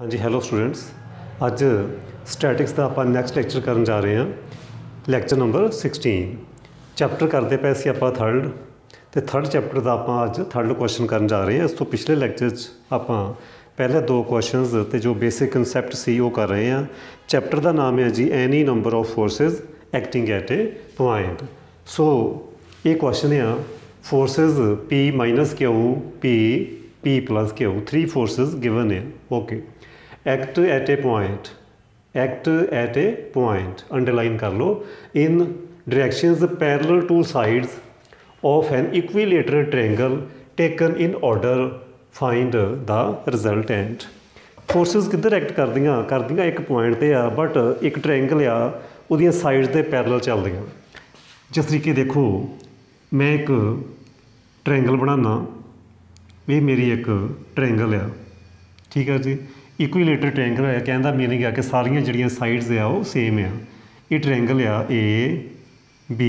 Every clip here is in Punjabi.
ਹਾਂਜੀ ਹੈਲੋ ਸਟੂਡੈਂਟਸ ਅੱਜ ਸਟੈਟਿਕਸ ਦਾ ਆਪਾਂ ਨੈਕਸਟ ਲੈਕਚਰ ਕਰਨ ਜਾ ਰਹੇ ਹਾਂ। ਲੈਕਚਰ ਨੰਬਰ 16 ਚੈਪਟਰ ਕਰਦੇ ਪਏ ਸੀ ਆਪਾਂ ਥਰਡ ਤੇ ਥਰਡ ਚੈਪਟਰ ਦਾ ਆਪਾਂ ਅੱਜ ਥਰਡ ਕੁਐਸਚਨ ਕਰਨ ਜਾ ਰਹੇ ਹਾਂ। ਇਸ ਤੋਂ ਪਿਛਲੇ ਲੈਕਚਰ 'ਚ ਆਪਾਂ ਪਹਿਲੇ ਦੋ ਕੁਐਸਚਨਸ ਤੇ ਜੋ ਬੇਸਿਕ ਕਨਸੈਪਟ ਸੀ ਉਹ ਕਰ ਰਹੇ ਹਾਂ। ਚੈਪਟਰ ਦਾ ਨਾਮ ਹੈ ਜੀ any number of forces acting at a point so ਇਹ ਕੁਐਸਚਨ ਆ forces P minus Q, P, P plus Q, three forces given in. Okay act at a point act at a point underline ਕਰ ਲਓ in directions parallel to sides of an equilateral triangle taken in order find the result and forces ਕਿੱਧਰ ਐਕਟ ਕਰਦੀਆਂ ਕਰਦੀਆਂ ਇੱਕ ਪੁਆਇੰਟ ਤੇ ਆ ਬਟ ਇੱਕ ਟ੍ਰਾਇੰਗਲ ਆ ਉਹਦੀਆਂ ਸਾਈਡਸ ਦੇ ਪੈਰਲਲ ਚੱਲਦੀਆਂ ਜਿਸ ਤਰੀਕੇ ਦੇਖੋ ਮੈਂ ਇੱਕ ਟ੍ਰਾਇੰਗਲ ਬਣਾਉਣਾ ਇਹ ਮੇਰੀ ਇੱਕ ਟ੍ਰਾਇੰਗਲ ਆ ਠੀਕ ਹੈ ਜੀ ਇਕੁਇਲੇਟਰ ਟ੍ਰਾਇੰਗਲ ਹੈ ਕਹਿੰਦਾ ਮੀਨਿੰਗ ਆ ਕਿ ਸਾਰੀਆਂ ਜਿਹੜੀਆਂ ਸਾਈਡਸ ਆ, ਉਹ ਸੇਮ ਆ। ਇਹ ਟ੍ਰਾਇੰਗਲ ਆ A, B,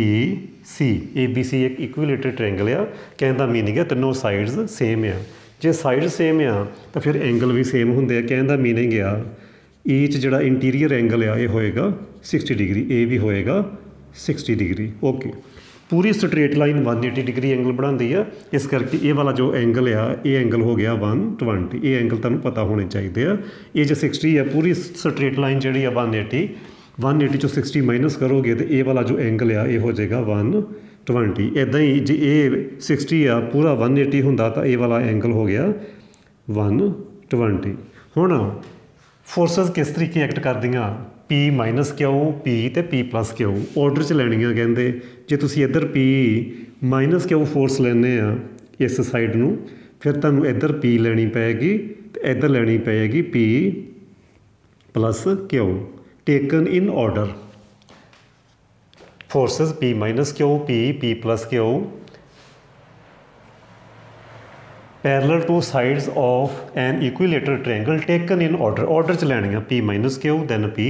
C A, B, C ਇੱਕ ਇਕੁਇਲੇਟਰ ਟ੍ਰਾਇੰਗਲ ਆ ਕਹਿੰਦਾ ਮੀਨਿੰਗ ਆ ਤਿੰਨੋਂ ਸਾਈਡਸ ਸੇਮ ਆ। ਜੇ ਸਾਈਡ ਸੇਮ ਆ, ਤਾਂ ਫਿਰ ਐਂਗਲ ਵੀ ਸੇਮ ਹੁੰਦੇ ਆ। ਕਹਿੰਦਾ ਮੀਨਿੰਗ ਆ E 'ਚ ਜਿਹੜਾ ਇੰਟੀਰੀਅਰ ਐਂਗਲ ਆ, ਇਹ ਹੋਏਗਾ 60 ਡਿਗਰੀ A ਵੀ ਹੋਏਗਾ 60 ਡਿਗਰੀ ਓਕੇ ਪੂਰੀ ਸਟ੍ਰੇਟ ਲਾਈਨ 180 ਡਿਗਰੀ ਐਂਗਲ ਬਣਾਉਂਦੀ ਆ। ਇਸ ਕਰਕੇ ਇਹ ਵਾਲਾ ਜੋ ਐਂਗਲ ਆ, ਇਹ ਐਂਗਲ ਹੋ ਗਿਆ 120 ਇਹ ਐਂਗਲ ਤੁਹਾਨੂੰ ਪਤਾ ਹੋਣੇ ਚਾਹੀਦੇ ਆ। ਇਹ ਜੇ 60 ਆ, ਪੂਰੀ ਸਟ੍ਰੇਟ ਲਾਈਨ ਜਿਹੜੀ ਆ 180 180 ਚੋਂ 60 ਮਾਈਨਸ ਕਰੋਗੇ ਤੇ ਇਹ ਵਾਲਾ ਜੋ ਐਂਗਲ ਆ, ਇਹ ਹੋ ਜਾਏਗਾ 120 ਇਦਾਂ ਹੀ ਜੇ ਇਹ 60 ਆ, ਪੂਰਾ 180 ਹੁੰਦਾ ਤਾਂ ਇਹ ਵਾਲਾ ਐਂਗਲ ਹੋ ਗਿਆ 120 ਹੁਣ ਫੋਰਸਸ ਕਿਸ ਤਰੀਕੇ ਐਕਟ ਕਰਦੀਆਂ? P ਮਾਈਨਸ ਕਿਉ, P ਤੇ P ਪਲੱਸ ਕਿਉ? ਆਰਡਰ 'ਚ ਲੈਣੀਆਂ ਕਹਿੰਦੇ, ਜੇ ਤੁਸੀਂ ਇੱਧਰ P ਮਾਈਨਸ ਕਿਉ ਫੋਰਸ ਲੈਣੇ ਆ ਇਸ ਸਾਈਡ ਨੂੰ, ਫਿਰ ਤੁਹਾਨੂੰ ਇੱਧਰ P ਲੈਣੀ ਪਏਗੀ ਤੇ ਇੱਧਰ ਲੈਣੀ ਪਏਗੀ P plus Q? Taken in order forces P minus Q, P P plus Q? Parallel to sides of an equilateral triangle taken in order. Order ਚ ਲੈਣੀਆਂ p minus q then p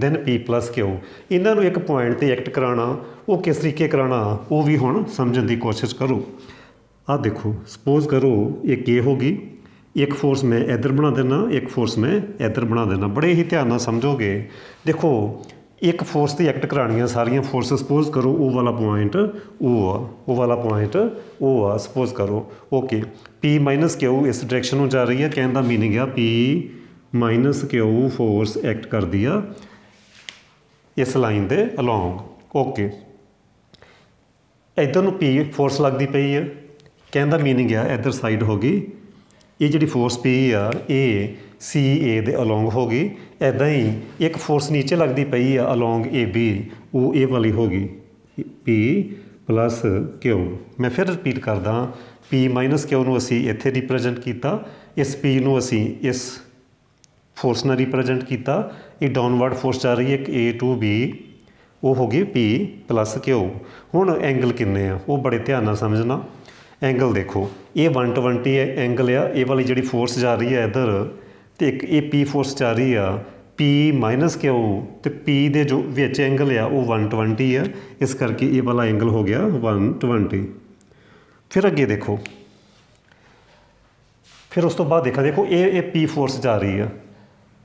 then p plus q ਇਹਨਾਂ ਨੂੰ ਇੱਕ ਪੁਆਇੰਟ ਤੇ ਐਕਟ ਕਰਾਉਣਾ, ਉਹ ਕਿਸ ਤਰੀਕੇ ਕਰਾਉਣਾ, ਉਹ ਵੀ ਹੁਣ ਸਮਝਣ ਦੀ ਕੋਸ਼ਿਸ਼ ਕਰੋ। ਆਹ ਦੇਖੋ ਸਪੋਜ਼ ਕਰੋ ਇਹ k ਹੋ ਗਈ, ਇੱਕ ਫੋਰਸ ਮੈਂ ਇੱਧਰ ਬਣਾ ਦੇਣਾ ਇੱਕ ਫੋਰਸ ਮੈਂ ਇੱਧਰ ਬਣਾ ਦੇਣਾ ਬੜੇ ਹੀ ਧਿਆਨ ਨਾਲ ਸਮਝੋਗੇ। ਦੇਖੋ, ਇੱਕ ਫੋਰਸ ਤੇ ਐਕਟ ਕਰਾਣੀਆਂ ਸਾਰੀਆਂ ਫੋਰਸ ਸਪੋਜ਼ ਕਰੋ ਉਹ ਵਾਲਾ ਪੁਆਇੰਟ ਉਹ ਆ, ਉਹ ਵਾਲਾ ਪੁਆਇੰਟ ਉਹ ਆ ਸਪੋਜ਼ ਕਰੋ। ਓਕੇ p q ਇਸ ਡਾਇਰੈਕਸ਼ਨ ਨੂੰ ਜਾ ਰਹੀ ਹੈ? ਕਹਿਣ ਦਾ ਮੀਨਿੰਗ ਆ, p q ਫੋਰਸ ਐਕਟ ਕਰਦੀ ਆ? ਇਸ ਲਾਈਨ ਦੇ ਅਲੋਂਗ ਓਕੇ ਇਧਰ ਨੂੰ ਪੀ ਫੋਰਸ ਲੱਗਦੀ ਪਈ ਆ। ਕਹਿਣ ਦਾ ਮੀਨਿੰਗ ਆ, ਇਧਰ ਸਾਈਡ ਹੋ ਗਈ। ਇਹ ਜਿਹੜੀ ਫੋਰਸ ਪੀ ਆ ਇਹ ਸੀ ਏ ਦੇ ਅਲੋਂਗ ਹੋ ਗਈ। ਐਦਾਂ ਹੀ ਇੱਕ ਫੋਰਸ ਨੀਚੇ ਲੱਗਦੀ ਪਈ ਆ ਅਲੋਂਗ ਏ ਬੀ ਉਹ ਇਹ ਵਾਲੀ ਹੋ ਗਈ। ਪੀ ਪਲੱਸ Q ਮੈਂ ਫਿਰ ਰਿਪੀਟ ਕਰਦਾ ਪੀ ਮਾਈਨਸ Q ਨੂੰ ਅਸੀਂ ਇੱਥੇ ਰਿਪਰੈਜ਼ੈਂਟ ਕੀਤਾ, ਇਸ ਪੀ ਨੂੰ ਅਸੀਂ ਇਸ ਫੋਰਸ ਨਾਲ ਰਿਪਰੈਜ਼ੈਂਟ ਕੀਤਾ। ਇਹ ਡਾਊਨਵਰਡ ਫੋਰਸ ਜਾ ਰਹੀ ਹੈ ਇੱਕ A ਟੂ B ਉਹ ਹੋ ਗਈ P ਪਲੱਸ Q ਹੁਣ ਐਂਗਲ ਕਿੰਨੇ ਆ? ਉਹ ਬੜੇ ਧਿਆਨ ਨਾਲ ਸਮਝਣਾ। ਐਂਗਲ ਦੇਖੋ। ਇਹ 120 ਹੈ ਐਂਗਲ ਆ। ਇਹ ਵਾਲੀ ਜਿਹੜੀ ਫੋਰਸ ਜਾ ਰਹੀ ਹੈ ਇੱਧਰ, ਤੇ ਇੱਕ ਇਹ P ਫੋਰਸ ਜਾ ਰਹੀ ਆ। P Q ਤੇ P ਦੇ ਜੋ ਵਿੱਚ ਐਂਗਲ ਆ, ਉਹ 120 ਆ। ਇਸ ਕਰਕੇ ਇਹ ਵਾਲਾ ਐਂਗਲ ਹੋ ਗਿਆ 120 ਫਿਰ ਅੱਗੇ ਦੇਖੋ। ਫਿਰ ਉਸ ਤੋਂ ਬਾਅਦ ਦੇਖਾ, ਦੇਖੋ, ਇਹ ਇਹ P ਫੋਰਸ ਜਾ ਰਹੀ ਆ।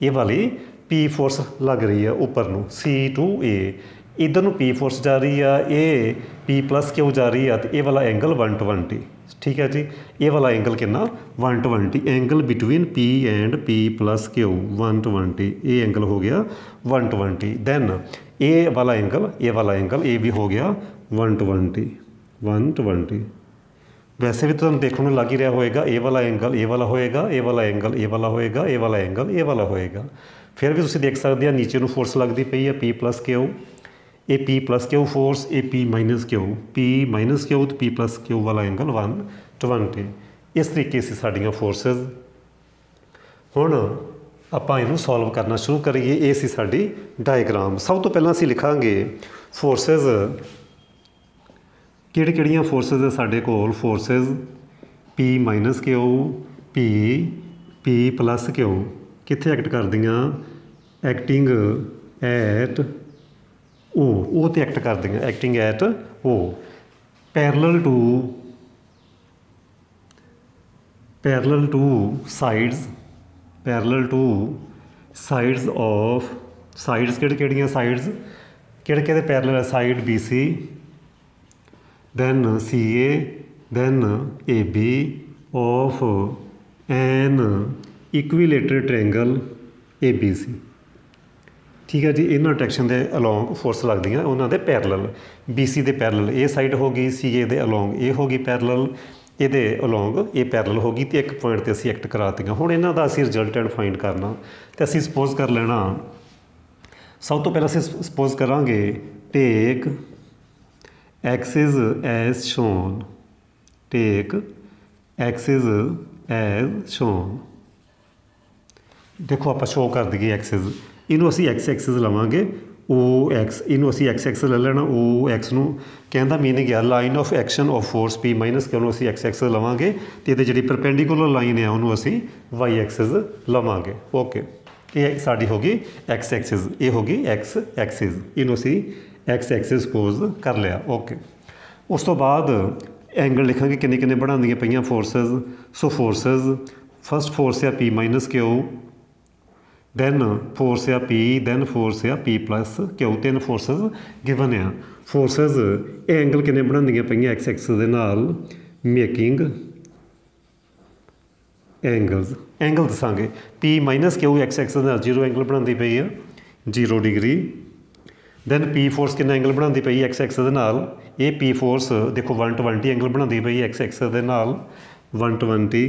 ਇਹ ਵਾਲੀ ਪੀ ਫੋਰਸ ਲੱਗ ਰਹੀ ਹੈ ਉੱਪਰ ਨੂੰ, C to A ਇਧਰ ਨੂੰ ਪੀ ਫੋਰਸ ਜਾ ਰਹੀ ਆ, ਇਹ ਪੀ ਪਲੱਸ Q ਜਾ ਰਹੀ ਆ? ਤੇ ਇਹ ਵਾਲਾ ਐਂਗਲ 120 ਠੀਕ ਹੈ ਜੀ? ਇਹ ਵਾਲਾ ਐਂਗਲ ਕਿੰਨਾ? 120 angle between P and P P Q 120 ਇਹ ਐਂਗਲ ਹੋ ਗਿਆ 120 ਦੈਨ ਇਹ ਵਾਲਾ ਐਂਗਲ ਇਹ ਵਾਲਾ ਐਂਗਲ ਇਹ ਵੀ ਹੋ ਗਿਆ 120 120 ਵੈਸੇ ਵੀ ਤੁਹਾਨੂੰ ਦੇਖਣ ਨੂੰ ਲੱਗ ਹੀ ਰਿਹਾ ਹੋਏਗਾ, ਇਹ ਵਾਲਾ ਐਂਗਲ ਇਹ ਵਾਲਾ ਹੋਏਗਾ, ਇਹ ਵਾਲਾ ਐਂਗਲ ਇਹ ਵਾਲਾ ਹੋਏਗਾ, ਇਹ ਵਾਲਾ ਐਂਗਲ ਇਹ ਵਾਲਾ ਹੋਏਗਾ। ਫਿਰ ਵੀ ਤੁਸੀਂ ਦੇਖ ਸਕਦੇ ਆ, ਨੀਚੇ ਨੂੰ ਫੋਰਸ ਲੱਗਦੀ ਪਈ ਹੈ P Q ਇਹ P Q ਫੋਰਸ ਇਹ P Q P Q ਤੇ P Q ਵਾਲਾ ਐਂਗਲ 120 ਇਸ ਤਰੀਕੇ ਸੀ ਸਾਡੀਆਂ ਫੋਰਸਸ ਹੁਣ ਆਪਾਂ ਇਹਨੂੰ ਸੋਲਵ ਕਰਨਾ ਸ਼ੁਰੂ ਕਰੀਏ। ਇਹ ਸੀ ਸਾਡੀ ਡਾਇਗਰਾਮ ਸਭ ਤੋਂ ਪਹਿਲਾਂ ਅਸੀਂ ਲਿਖਾਂਗੇ ਫੋਰਸਸ ਕਿਹੜੇ ਕਿਹੜੀਆਂ ਫੋਰਸਸ ਹੈ ਸਾਡੇ ਕੋਲ? Forces P Q, P P Q ਕਿੱਥੇ ਐਕਟ ਕਰਦੀਆਂ? ਐਕਟਿੰਗ ਐਟ ਉਹ ਉਹ ਤੇ ਐਕਟ ਕਰਦੀਆਂ। ਐਕਟਿੰਗ ਐਟ ਉਹ parallel to parallel to sides parallel to sides of sides ਕਿਹੜੇ ਕਿਹੜੀਆਂ ਸਾਈਡਸ ਕਿਹੜੇ ਕਿਹੜੇ ਪੈਰਲਲ ਹੈ side BC then CA then AB of an equilateral triangle ABC ਠੀਕ ਹੈ ਜੀ, ਇਹਨਾਂ ਡਾਇਰੈਕਸ਼ਨ ਦੇ ਅਲੋਂਗ ਫੋਰਸ ਲੱਗਦੀਆਂ, ਉਹਨਾਂ ਦੇ ਪੈਰਲਲ BC ਦੇ ਪੈਰਲਲ ਇਹ ਸਾਈਡ ਹੋ ਗਈ CA ਦੇ ਅਲੋਂਗ ਇਹ ਹੋ ਗਈ ਪੈਰਲਲ ਇਹਦੇ ਅਲੋਂਗ ਇਹ ਪੈਰਲਲ ਹੋ ਗਈ, ਤੇ ਇੱਕ ਪੁਆਇੰਟ ਤੇ ਅਸੀਂ ਐਕਟ ਕਰਾਤੀਆਂ। ਹੁਣ ਇਹਨਾਂ ਦਾ ਅਸੀਂ ਰਿਜ਼ਲਟੈਂਟ ਫਾਈਂਡ ਕਰਨਾ, ਤੇ ਅਸੀਂ ਸਪੋਜ਼ ਕਰ ਲੈਣਾ, ਸਭ ਤੋਂ ਪਹਿਲਾਂ ਅਸੀਂ ਸਪੋਜ਼ ਕਰਾਂਗੇ ਟੇਕ axis as shown. Take axis as shown. ਦੇਖੋ, ਆਪਾਂ ਸ਼ੋ ਕਰ ਦਈਏ ਐਕਸਿਸ ਇਹਨੂੰ ਅਸੀਂ ਐਕਸ ਐਕਸਿਸ ਲਵਾਂਗੇ। ਉਹ ਐਕਸ ਇਹਨੂੰ ਅਸੀਂ ਐਕਸ ਐਕਸਿਸ ਲੈ ਲੈਣਾ ਉਹ ਐਕਸ ਨੂੰ। ਕਹਿੰਦਾ ਮੀਨਿੰਗ ਹੈ line of action of force P minus Q ਉਹਨੂੰ ਅਸੀਂ ਐਕਸ ਐਕਸਿਸ ਲਵਾਂਗੇ। ਤੇ ਇਹਦੇ ਜਿਹੜੀ ਪਰਪੈਂਡੀਕੂਲਰ ਲਾਈਨ ਹੈ ਉਹਨੂੰ ਅਸੀਂ ਵਾਈ ਐਕਸਿਸ ਲਵਾਂਗੇ। ਓਕੇ ਇਹ ਸਾਡੀ ਹੋ ਗਈ ਐਕਸ ਐਕਸਿਸ ਇਹ ਹੋ ਗਈ ਐਕਸ ਐਕਸਿਸ ਇਹਨੂੰ ਅਸੀਂ ਐਕਸ ਐਕਸਿਸ ਸਪੋਜ਼ ਕਰ ਲਿਆ ਓਕੇ ਉਸ ਤੋਂ ਬਾਅਦ ਐਂਗਲ ਲਿਖਾਂਗੇ ਕਿੰਨੇ ਕਿੰਨੇ ਬਣਾਉਂਦੀਆਂ ਪਈਆਂ forces so forces first force ਹੈ p minus Q then force ਆ p ਦੈਨ ਫੋਰਸ ਆ p ਪਲੱਸ ਤਿੰਨ ਫੋਰਸਸ ਗਿਵਨ ਆ। ਫੋਰਸਸ ਇਹ ਐਂਗਲ ਕਿੰਨੇ ਬਣਾਉਂਦੀਆਂ ਪਈਆਂ x ਐਕਸਿਸ ਦੇ ਨਾਲ? ਮੇਕਿੰਗ ਐਂਗਲਸ ਐਂਗਲ ਦੱਸਾਂਗੇ। P minus Q x axis ਨਾਲ ਜ਼ੀਰੋ ਐਂਗਲ ਬਣਾਉਂਦੀ ਪਈ ਆ 0 ਡਿਗਰੀ ਦੈਨ p ਫੋਰਸ ਕਿੰਨਾ ਐਂਗਲ ਬਣਾਉਂਦੀ ਪਈ x ਐਕਸ ਦੇ ਨਾਲ? ਇਹ p ਫੋਰਸ ਦੇਖੋ 120 ਐਂਗਲ ਬਣਾਉਂਦੀ ਪਈ x ਐਕਸ ਦੇ ਨਾਲ 120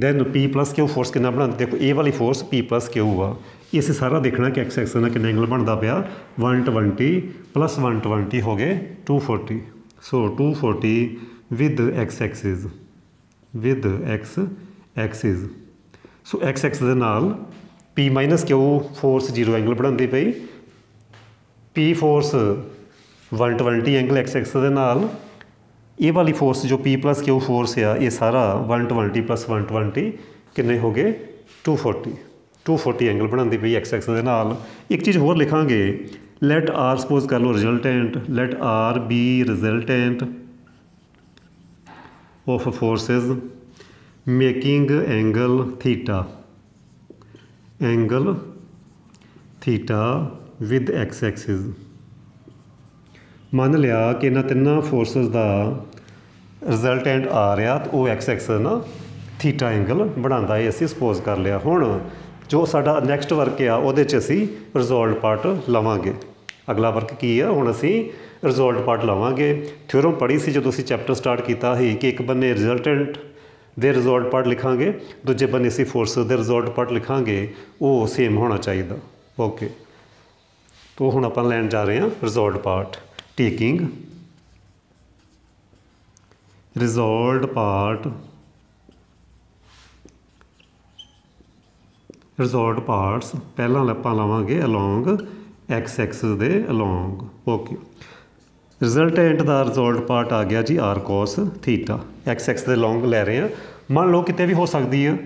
then p plus Q force ਕਿੰਨਾ ਬਣਾਉਂਦੀ ਦੇਖੋ ਇਹ ਵਾਲੀ ਫੋਰਸ p ਪਲੱਸ ਕਿਊ ਆ। ਇਹ ਅਸੀਂ ਸਾਰਾ ਦੇਖਣਾ ਕਿ x ਐਕਸ ਨਾਲ ਕਿੰਨਾ ਐਂਗਲ ਬਣਦਾ ਪਿਆ। 120 ਪਲੱਸ 120 ਹੋ ਗਏ 240 so 240 with x axis with x axis so x x ਦੇ ਨਾਲ p minus Q force zero angle ਬਣਾਉਂਦੀ ਪਈ। P force 120 angle x axis ਦੇ ਨਾਲ, ਇਹ ਵਾਲੀ ਫੋਰਸ ਜੋ p ਪਲੱਸ q ਫੋਰਸ ਆ, ਇਹ ਸਾਰਾ 120 ਪਲੱਸ 120 ਕਿੰਨੇ ਹੋ ਗਏ? 240 240 ਐਂਗਲ ਬਣਾਉਂਦੀ ਪਈ x ਐਕਸਿਸ ਦੇ ਨਾਲ। ਇੱਕ ਚੀਜ਼ ਹੋਰ ਲਿਖਾਂਗੇ। ਲੈਟ r ਸਪੋਜ਼ ਕਰ ਲਓ resultant let r be resultant of forces making angle theta angle theta with x axis ਮੰਨ ਲਿਆ ਕਿ ਇਹਨਾਂ ਤਿੰਨਾਂ ਫੋਰਸਸ ਦਾ ਰਿਜ਼ਲਟ ਰਿਜ਼ਲਟੈਂਟ ਆ ਰਿਹਾ, ਤਾਂ ਉਹ x ਐਕਸਿਸ ਨਾ ਥੀਟਾ ਐਂਗਲ ਬਣਾਉਂਦਾ ਹੈ, ਅਸੀਂ ਸਪੋਜ਼ ਕਰ ਲਿਆ। ਹੁਣ ਜੋ ਸਾਡਾ ਨੈਕਸਟ ਵਰਕ ਆ, ਉਹਦੇ 'ਚ ਅਸੀਂ ਰਿਜ਼ੋਲਟ ਪਾਰਟ ਲਵਾਂਗੇ। ਅਗਲਾ ਵਰਕ ਕੀ ਆ? ਹੁਣ ਅਸੀਂ ਰਿਜ਼ੋਲਟ ਪਾਰਟ ਲਵਾਂਗੇ। ਥਿਓਰਮ ਪੜ੍ਹੀ ਸੀ ਜਦੋਂ ਅਸੀਂ ਚੈਪਟਰ ਸਟਾਰਟ ਕੀਤਾ ਸੀ ਕਿ ਇੱਕ ਬੰਨੇ ਰਿਜ਼ਲਟੈਂਟ ਦੇ ਰਿਜ਼ੋਲਟ ਪਾਰਟ ਲਿਖਾਂਗੇ, ਦੂਜੇ ਬੰਨੇ ਅਸੀਂ ਫੋਰਸ ਦੇ ਰਿਜ਼ੋਲਟ ਪਾਰਟ ਲਿਖਾਂਗੇ। ਉਹ ਸੇਮ ਹੋਣਾ ਚਾਹੀਦਾ। ਓਕੇ ਤੋਂ ਹੁਣ ਆਪਾਂ ਲੈਣ ਜਾ ਰਹੇ ਹਾਂ resolved part taking resolved part resolved parts ਪਹਿਲਾਂ ਆਪਾਂ ਲਾਵਾਂਗੇ along x axis ਦੇ ਅਲੋਂਗ ਓਕੇ ਰਿਜ਼ਲਟੈਂਟ ਦਾ ਰਿਜ਼ੋਲਵਡ ਪਾਰਟ ਆ ਗਿਆ ਜੀ, r cos theta x axis ਦੇ ਲੌਂਗ ਲੈ ਰਹੇ ਹਾਂ। ਮੰਨ ਲਓ ਕਿਤੇ ਵੀ ਹੋ ਸਕਦੀ ਹੈ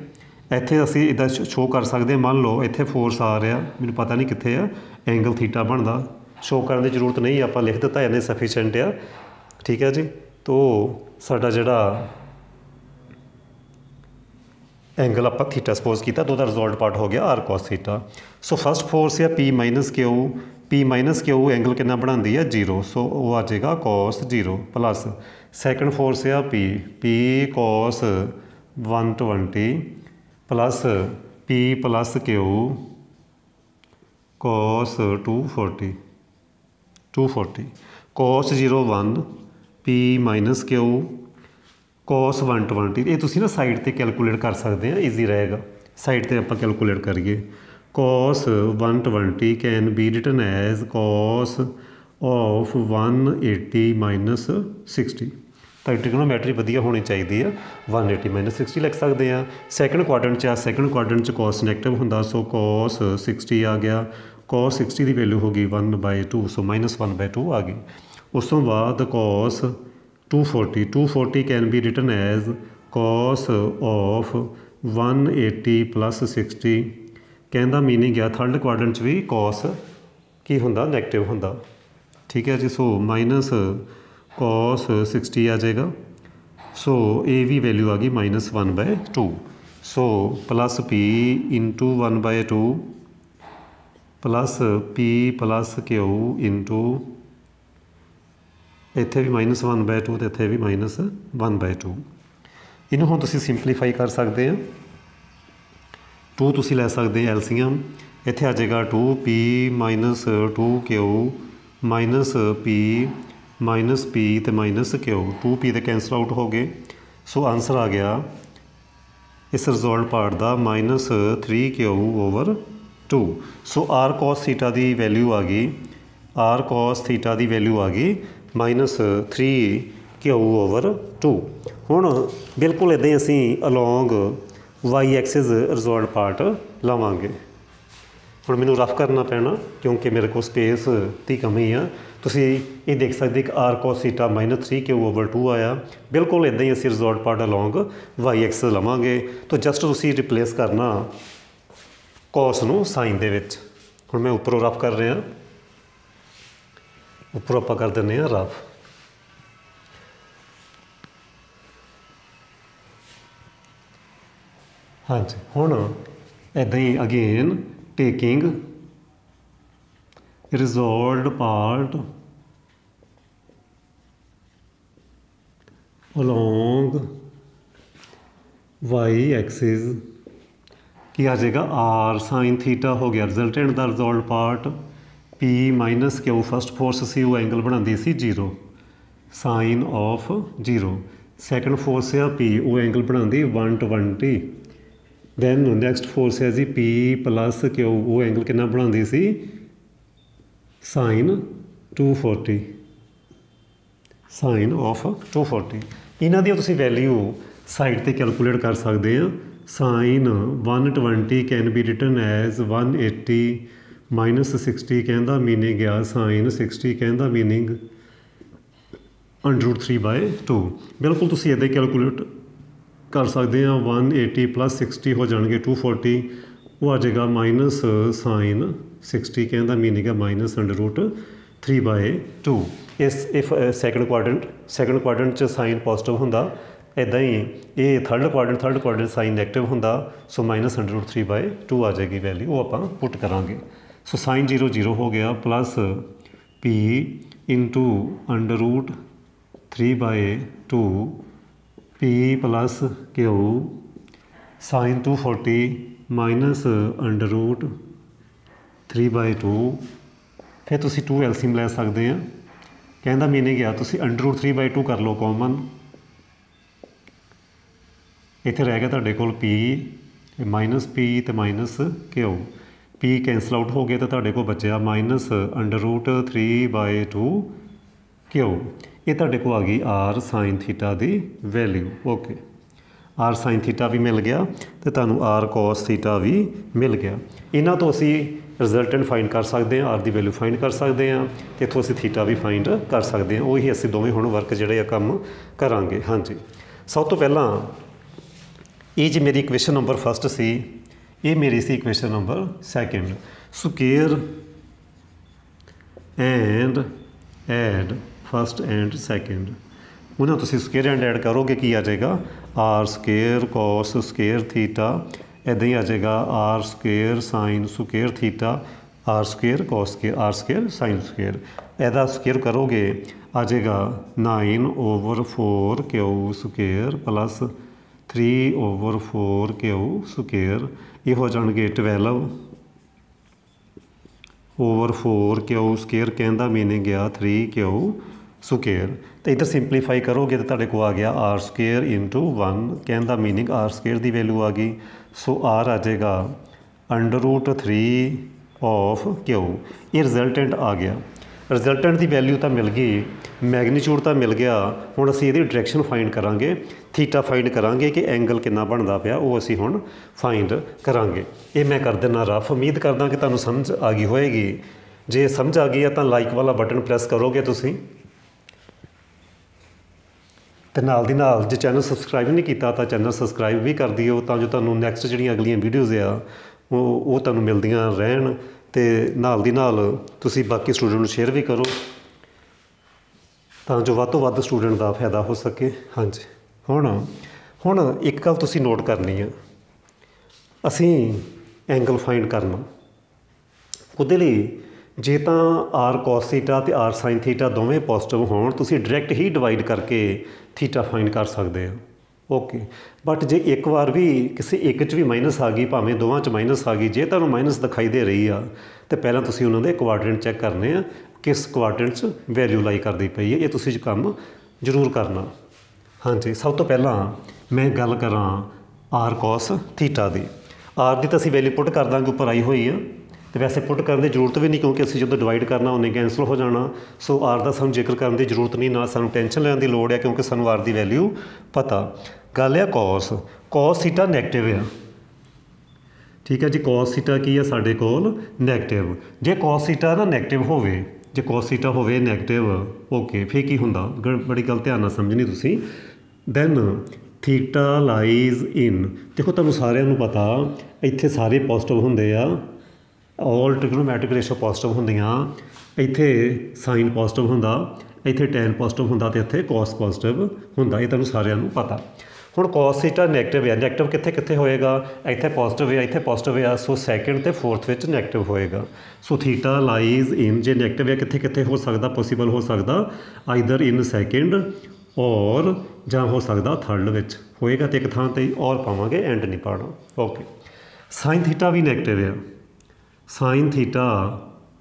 ਇੱਥੇ ਅਸੀਂ ਇਦਾਂ ਸ਼ੋ ਕਰ ਸਕਦੇ ਹਾਂ। ਮੰਨ ਲਓ, ਇੱਥੇ ਫੋਰਸ ਆ ਰਿਹਾ। ਮੈਨੂੰ ਪਤਾ ਨਹੀਂ ਕਿੱਥੇ ਆ। ਐਂਗਲ ਥੀਟਾ ਬਣਦਾ। ਸ਼ੋ ਕਰਨ ਦੀ ਜ਼ਰੂਰਤ ਨਹੀਂ। ਆਪਾਂ ਲਿਖ ਦਿੱਤਾ ਇਹਨੇ ਸਫੀਸ਼ੀਐਂਟ ਆ। ਠੀਕ ਹੈ ਜੀ? ਤੋ, ਸਾਡਾ ਜਿਹੜਾ ਐਂਗਲ ਆਪਾਂ ਥੀਟਾ ਸਪੋਜ਼ ਕੀਤਾ, ਤਾਂ ਉਹਦਾ ਰਿਜ਼ੋਲਵਡ ਪਾਰਟ ਹੋ ਗਿਆ r cos theta so first force ਹੈ p q p q angle ਕਿੰਨਾ ਬਣਾਉਂਦੀ ਹੈ 0 ਸੋ ਉਹ ਆ ਜਾਏਗਾ cos 0 ਪਲੱਸ ਸੈਕੰਡ ਫੋਰਸ ਹੈ p p cos 120 plus p plus q cos 240 240 cos 01 p minus q cos 120 ਇਹ ਤੁਸੀਂ ਨਾ ਸਾਈਡ ਤੇ ਕੈਲਕੂਲੇਟ ਕਰ ਸਕਦੇ ਆ, ਈਜ਼ੀ ਰਹੇਗਾ। ਸਾਈਡ ਤੇ ਆਪਾਂ ਕੈਲਕੂਲੇਟ ਕਰੀਏ। cos 120 can be written as cos of 180 minus 60 ਤਾਂ ਟ੍ਰਿਗਨੋਮੈਟਰੀ ਵਧੀਆ ਹੋਣੀ ਚਾਹੀਦੀ ਆ। 180 minus 60 ਲਿਖ ਸਕਦੇ ਆ। ਸੈਕੰਡ ਕੁਆਡਰੈਂਟ ਚ ਆ ਸੈਕੰਡ ਕੁਆਡਰੈਂਟ ਚ cos ਨੈਗੇਟਿਵ ਹੁੰਦਾ ਸੋ cos 60 ਆ ਗਿਆ। cos 60 ਦੀ ਵੈਲਿਊ ਹੋ ਗਈ 1 ਬਾਈ 2 ਸੋ ਮਾਈਨਸ 1 ਬਾਈ 2 ਆ ਗਈ। ਉਸ ਤੋਂ ਬਾਅਦ cos 240 240 can be written as cos of 180 plus 60 ਕਹਿੰਦਾ ਮੀਨਿੰਗ ਆ ਥਰਡ ਕੁਆਡਰੈਂਟ ਚ ਵੀ cos ਕੀ ਹੁੰਦਾ ਨੈਗੇਟਿਵ ਹੁੰਦਾ। ਠੀਕ ਹੈ ਜੀ ਸੋ ਮਾਈਨਸ cos 60 ਆ ਜਾਏਗਾ। ਸੋ ਇਹ ਵੀ ਵੈਲਿਊ ਆ ਗਈ minus 1 by 2 so plus p into 1 by 2 plus p plus q into ਇੱਥੇ ਵੀ ਮਾਈਨਸ 1 ਬਾਈ 2 ਤੇ ਇੱਥੇ ਵੀ ਮਾਈਨਸ 1 ਬਾਈ 2 ਇਹਨੂੰ ਹੁਣ ਤੁਸੀਂ ਸਿੰਪਲੀਫਾਈ ਕਰ ਸਕਦੇ ਆ। 2 ਤੁਸੀਂ ਲੈ ਸਕਦੇ ਐਲਸੀਐਮ ਇੱਥੇ ਆ ਜਾਏਗਾ 2p 2q minus p minus p ਤੇ ਮਾਈਨਸ q 2p ਤੇ ਕੈਂਸਲ ਆਊਟ ਹੋ ਗਏ। ਸੋ ਆਨਸਰ ਆ ਗਿਆ, ਇਸ ਰਿਜ਼ਲਟ ਪਾਰਟ ਦਾ minus 3q over 2 so r cos theta ਦੀ ਵੈਲਿਊ ਆ ਗਈ, r cos ਥੀਟਾ ਦੀ ਵੈਲਿਊ ਆ ਗਈ, ਮਾਈਨਸ 3q ਓਵਰ 2 ਹੁਣ ਬਿਲਕੁਲ ਇਦਾਂ ਹੀ ਅਸੀਂ along y axis resolve part ਲਾਵਾਂਗੇ। ਹੁਣ ਮੈਨੂੰ ਰਫ ਕਰਨਾ ਪੈਣਾ, ਕਿਉਂਕਿ ਮੇਰੇ ਕੋਲ ਸਪੇਸ ਦੀ ਕਮੀ ਆ। ਤੁਸੀਂ ਇਹ ਦੇਖ ਸਕਦੇ ਕਿ r cos ਥੀਟਾ -3q 2 ਆਇਆ। ਬਿਲਕੁਲ ਇਦਾਂ ਹੀ ਅਸੀਂ resolve part along y axis ਲਵਾਂਗੇ। ਤਾਂ ਜਸਟ ਤੁਸੀਂ ਰਿਪਲੇਸ ਕਰਨਾ cos ਨੂੰ sin ਦੇ ਵਿੱਚ। ਹੁਣ ਮੈਂ ਉੱਪਰੋਂ ਰਫ ਕਰ ਰਿਹਾ। ਉੱਪਰੋਂ ਆਪਾਂ ਕਰ ਦਿੰਦੇ ਆ ਰਫ ਹਾਂਜੀ, ਹੁਣ ਇਦਾਂ ਹੀ again taking resolved part along y axis. ਕੀ ਆ ਜਾਏਗਾ? R sin ਥੀਟਾ ਹੋ ਗਿਆ ਰਿਜ਼ਲਟੈਂਟ ਦਾ resolved part p minus q first force ਸੀ ਉਹ ਐਂਗਲ ਬਣਾਉਂਦੀ ਸੀ 0 sin ਆਫ 0 ਸੈਕੰਡ ਫੋਰਸ ਆ p ਉਹ ਐਂਗਲ ਬਣਾਉਂਦੀ 120 ਦੈਨ ਨੈਕਸਟ ਫੋਰਸ ਹੈ ਜੀ p ਪਲੱਸ q ਉਹ ਐਂਗਲ ਕਿੰਨਾ ਬਣਾਉਂਦੀ ਸੀ? sine 240 sine of 240 ਇਹਨਾਂ ਦੀ ਤੁਸੀਂ ਵੈਲਿਊ ਸਾਈਡ ਤੇ ਕੈਲਕੂਲੇਟ ਕਰ ਸਕਦੇ ਆ। Sin 120 can be written as 180 minus 60 ਕਹਿੰਦਾ ਮੀਨਿੰਗ ਆ। ਸਾਈਨ 60 ਕਹਿੰਦਾ ਮੀਨਿੰਗ √3/2 ਬਿਲਕੁਲ ਤੁਸੀਂ ਇਹਦੇ ਕੈਲਕੂਲੇਟ ਕਰ ਸਕਦੇ ਆ। 180 60 ਹੋ ਜਾਣਗੇ 240 ਉਹ ਆ ਜਾਏਗਾ ਸਾਈਨ 60 ਕਹਿੰਦਾ ਦਾ ਮੀਨਿੰਗ ਹੈ ਮਾਈਨਸ ਅੰਡਰ ਰੂਟ 3 ਬਾਈ 2 ਇਸ if second quadrant second quadrant ਚ ਸਾਈਨ ਪੋਜ਼ਿਟਿਵ ਹੁੰਦਾ ਇਦਾਂ ਹੀ ਇਹ third quadrant third quadrant sine negative ਹੁੰਦਾ so minus under root 3 by 2 ਆ ਜਾਏਗੀ ਵੈਲਿਊ ਉਹ ਆਪਾਂ ਪੁੱਟ ਕਰਾਂਗੇ। ਸੋ ਸਾਈਨ 0 0 ਹੋ ਗਿਆ plus p into under root 3 by 2 p plus q sine 240 minus under root 3 by 2 ਫਿਰ ਤੁਸੀਂ 2 ਐਲਸੀਐਮ ਲੈ ਸਕਦੇ ਆ। ਕਹਿੰਦਾ ਮੀਨਿੰਗ ਗਿਆ ਤੁਸੀਂ ਅੰਡਰ ਰੂਟ 3 ਬਾਈ 2 ਕਰ ਲਓ ਕਾਮਨ ਇੱਥੇ ਰਹਿ ਗਿਆ ਤੁਹਾਡੇ ਕੋਲ p ਮਾਈਨਸ p ਤੇ minus q p cancel out ਹੋ ਗਿਆ ਤਾਂ ਤੁਹਾਡੇ ਕੋਲ ਬਚਿਆ minus under root 3 by 2 q ਇਹ ਤੁਹਾਡੇ ਕੋਲ ਆ ਗਈ r sin ਥੀਟਾ ਦੀ value okay r sin theta ਵੀ ਮਿਲ ਗਿਆ ਤੇ ਤੁਹਾਨੂੰ r cos ਥੀਟਾ ਵੀ ਮਿਲ ਗਿਆ। ਇਹਨਾਂ ਤੋਂ ਅਸੀਂ ਰਿਜ਼ਲਟੈਂਟ ਫਾਈਂਡ ਕਰ ਸਕਦੇ ਹਾਂ ਆਰ ਦੀ ਵੈਲਿਊ ਫਾਈਂਡ ਕਰ ਸਕਦੇ ਹਾਂ ਤੇ ਇਥੋਂ ਅਸੀਂ ਥੀਟਾ ਵੀ ਫਾਈਂਡ ਕਰ ਸਕਦੇ ਹਾਂ। ਉਹੀ ਅਸੀਂ ਦੋਵੇਂ ਹੁਣ ਵਰਕ ਜਿਹੜੇ ਆ ਕੰਮ ਕਰਾਂਗੇ। ਹਾਂਜੀ। ਸਭ ਤੋਂ ਪਹਿਲਾਂ ਇਹ ਜੀ ਮੇਰੀ ਇਕੁਏਸ਼ਨ ਨੰਬਰ ਫਸਟ ਸੀ। ਇਹ ਮੇਰੀ ਸੀ equation number second square and add first and second ਉਹਨਾਂ ਤੁਸੀਂ ਸਕੁਅਰ ਐਂਡ ਐਡ ਕਰੋਗੇ, ਕੀ ਆ ਜਾਏਗਾ? r square cos square theta ਇਦਾਂ ਹੀ ਆ ਜਾਏਗਾ r square sin square theta r square cos square r square sin square ਇਹਦਾ ਸਕੁਅਰ ਕਰੋਗੇ, ਆ ਜਾਏਗਾ 9 over 4 q square plus 3 over 4 q square ਇਹ ਹੋ ਜਾਣਗੇ 12 ਓਵਰ 4 q ਸਕੁਅਰ ਕਹਿੰਦਾ ਮੀਨਿੰਗ ਆ 3 q ਸਕੁਅਰ ਤੇ ਇਧਰ ਸਿੰਪਲੀਫਾਈ ਕਰੋਗੇ ਤਾਂ ਤੁਹਾਡੇ ਕੋਲ ਆ ਗਿਆ r ਸਕੁਅਰ 1 ਕਹਿੰਦਾ ਮੀਨਿੰਗ r ਸਕੁਅਰ ਦੀ ਵੈਲਿਊ ਆ ਗਈ। ਸੋ r ਆ ਜਾਏਗਾ ਅੰਡਰ ਰੂਟ 3 ਆਫ q. ਇਹ ਰਿਜ਼ਲਟੈਂਟ ਆ ਗਿਆ। ਰਿਜ਼ਲਟੈਂਟ ਦੀ ਵੈਲਿਊ ਤਾਂ ਮਿਲ ਗਈ। ਮੈਗਨੀਚਿਊਡ ਤਾਂ ਮਿਲ ਗਿਆ। ਹੁਣ ਅਸੀਂ ਇਹਦੀ ਡਾਇਰੈਕਸ਼ਨ ਫਾਈਂਡ ਕਰਾਂਗੇ। ਥੀਟਾ ਫਾਈਂਡ ਕਰਾਂਗੇ ਕਿ ਐਂਗਲ ਕਿੰਨਾ ਬਣਦਾ ਪਿਆ। ਉਹ ਅਸੀਂ ਹੁਣ ਫਾਈਂਡ ਕਰਾਂਗੇ। ਇਹ ਮੈਂ ਕਰ ਦਿੰਦਾ ਰਫ ਉਮੀਦ ਕਰਦਾ ਕਿ ਤੁਹਾਨੂੰ ਸਮਝ ਆ ਗਈ ਹੋਏਗੀ। ਜੇ ਸਮਝ ਆ ਗਈ ਹੈ ਤਾਂ ਲਾਈਕ ਵਾਲਾ ਬਟਨ ਪ੍ਰੈਸ ਕਰੋਗੇ ਤੁਸੀਂ। ਤੇ ਨਾਲ ਦੀ ਨਾਲ ਜੇ ਚੈਨਲ ਸਬਸਕ੍ਰਾਈਬ ਨਹੀਂ ਕੀਤਾ ਤਾਂ ਚੈਨਲ ਸਬਸਕ੍ਰਾਈਬ ਵੀ ਕਰ ਦਿਓ, ਤਾਂ ਜੋ ਤੁਹਾਨੂੰ ਨੈਕਸਟ ਜਿਹੜੀਆਂ ਅਗਲੀਆਂ ਵੀਡੀਓਜ਼ ਆ, ਉਹ ਉਹ ਤੁਹਾਨੂੰ ਮਿਲਦੀਆਂ ਰਹਿਣ ਤੇ ਨਾਲ ਦੀ ਨਾਲ ਤੁਸੀਂ ਬਾਕੀ ਸਟੂਡੈਂਟ ਨੂੰ ਸ਼ੇਅਰ ਵੀ ਕਰੋ ਤਾਂ ਜੋ ਵੱਧ ਤੋਂ ਵੱਧ ਸਟੂਡੈਂਟ ਦਾ ਫਾਇਦਾ ਹੋ ਸਕੇ। ਹਾਂਜੀ। ਹੁਣ ਹੁਣ ਇੱਕ ਗੱਲ ਤੁਸੀਂ ਨੋਟ ਕਰਨੀ ਆ। ਅਸੀਂ ਐਂਗਲ ਫਾਈਂਡ ਕਰਨਾ। ਉਹਦੇ ਲਈ ਜੇ ਤਾਂ r cos ਥੀਟਾ ਤੇ r sin ਥੀਟਾ ਦੋਵੇਂ ਪੋਜ਼ਿਟਿਵ ਹੋਣ, ਤੁਸੀਂ ਡਾਇਰੈਕਟ ਹੀ ਡਿਵਾਈਡ ਕਰਕੇ ਥੀਟਾ ਫਾਈਂਡ ਕਰ ਸਕਦੇ ਹੋ। ਓਕੇ ਬਟ ਜੇ ਇੱਕ ਵਾਰ ਵੀ ਕਿਸੇ ਇੱਕ 'ਚ ਵੀ ਮਾਈਨਸ ਆ ਗਈ, ਭਾਵੇਂ ਦੋਵਾਂ 'ਚ ਮਾਈਨਸ ਆ ਗਈ, ਜੇ ਤੁਹਾਨੂੰ ਮਾਈਨਸ ਦਿਖਾਈ ਦੇ ਰਹੀ ਆ, ਤੇ ਪਹਿਲਾਂ ਤੁਸੀਂ ਉਹਨਾਂ ਦੇ ਕੁਆਡਰੈਂਟ ਚੈੱਕ ਕਰਨੇ ਆ, ਕਿਸ ਕੁਆਡਰੈਂਟ 'ਚ ਵੈਲਿਊ ਲਾਈ ਕਰਦੀ ਪਈ ਹੈ, ਇਹ ਤੁਸੀਂ ਕੰਮ ਜ਼ਰੂਰ ਕਰਨਾ। ਹਾਂਜੀ, ਸਭ ਤੋਂ ਪਹਿਲਾਂ ਮੈਂ ਗੱਲ ਕਰਾਂ r cos ਥੀਟਾ ਦੀ। r ਦੀ ਤਾਂ ਅਸੀਂ ਵੈਲਿਊ ਪੁੱਟ ਕਰ ਦਾਂਗੇ, ਉੱਪਰ ਆਈ ਹੋਈ ਆ। ਤੇ ਵੈਸੇ ਪੁੱਟ ਕਰਨ ਦੀ ਜ਼ਰੂਰਤ ਵੀ ਨਹੀਂ ਕਿਉਂਕਿ ਅਸੀਂ ਜਦੋਂ ਡਿਵਾਈਡ ਕਰਨਾ, ਉਹਨੇ ਕੈਂਸਲ ਹੋ ਜਾਣਾ। ਸੋ ਆਰ ਦਾ ਸਾਨੂੰ ਜ਼ਿਕਰ ਕਰਨ ਦੀ ਜ਼ਰੂਰਤ ਨਹੀਂ, ਨਾ ਸਾਨੂੰ ਟੈਨਸ਼ਨ ਲੈਣ ਦੀ ਲੋੜ ਹੈ ਕਿਉਂਕਿ ਸਾਨੂੰ ਆਰ ਦੀ ਵੈਲਿਊ ਪਤਾ। ਗੱਲ ਹੈ cos cos ਥੀਟਾ ਨੈਗੇਟਿਵ ਆ। ਠੀਕ ਹੈ ਜੀ, cos ਥੀਟਾ ਕੀ ਹੈ ਸਾਡੇ ਕੋਲ? ਨੈਗੇਟਿਵ ਜੇ cos ਥੀਟਾ ਨਾ ਨੈਗੇਟਿਵ ਹੋਵੇ, ਜੇ cos ਥੀਟਾ ਹੋਵੇ ਨੈਗੇਟਿਵ ਓਕੇ ਫੇਰ ਕੀ ਹੁੰਦਾ? ਗ- ਬੜੀ ਗੱਲ ਧਿਆਨ ਨਾਲ ਸਮਝਣੀ ਤੁਸੀਂ। ਦੈਨ ਥੀਟਾ ਲਾਈਜ਼ ਇਨ ਦੇਖੋ, ਤੁਹਾਨੂੰ ਸਾਰਿਆਂ ਨੂੰ ਪਤਾ, ਇੱਥੇ ਸਾਰੇ ਪੋਜ਼ਿਟਿਵ ਹੁੰਦੇ ਆ। ਆਲ ਟ੍ਰਿਗਨੋਮੈਟ੍ਰਿਕ ਰੇਸ਼ੋ ਪੋਜ਼ਿਟਿਵ ਹੁੰਦੀਆਂ। ਇੱਥੇ ਸਾਈਨ ਪੋਜ਼ਿਟਿਵ ਹੁੰਦਾ, ਇੱਥੇ ਟੈਨ ਪੋਜ਼ਿਟਿਵ ਹੁੰਦਾ ਤੇ ਇੱਥੇ cos ਪੋਜ਼ਿਟਿਵ ਹੁੰਦਾ, ਇਹ ਤੁਹਾਨੂੰ ਸਾਰਿਆਂ ਨੂੰ ਪਤਾ। ਹੁਣ cos ਥੀਟਾ ਨੈਗੇਟਿਵ ਹੈ ਨੈਗੇਟਿਵ ਕਿੱਥੇ ਕਿੱਥੇ ਹੋਏਗਾ? ਇੱਥੇ ਪੋਜ਼ਿਟਿਵ ਹੈ ਇੱਥੇ ਪੋਜ਼ਿਟਿਵ ਹੈ ਸੋ ਸੈਕੰਡ ਤੇ ਫੋਰਥ ਵਿੱਚ ਨੈਗੇਟਿਵ ਹੋਏਗਾ। ਸੋ ਥੀਟਾ ਲਾਈਜ਼ ਇਨ ਜੇ ਨੈਗੇਟਿਵ ਹੈ ਕਿੱਥੇ ਕਿੱਥੇ ਹੋ ਸਕਦਾ? ਪੋਸੀਬਲ ਹੋ ਸਕਦਾ ਆਈਦਰ ਇਨ ਸੈਕੰਡ ਔਰ ਜਾਂ ਹੋ ਸਕਦਾ ਥਰਡ ਵਿੱਚ। ਹੋਏਗਾ ਤੇ ਇੱਕ ਥਾਂ ਤੇ ਔਰ ਪਾਵਾਂਗੇ ਐਂਡ ਨਹੀਂ ਪਾਣਾ ਓਕੇ ਸਾਈਨ ਥੀਟਾ ਵੀ ਨੈਗੇਟਿਵ ਹੈ sine theta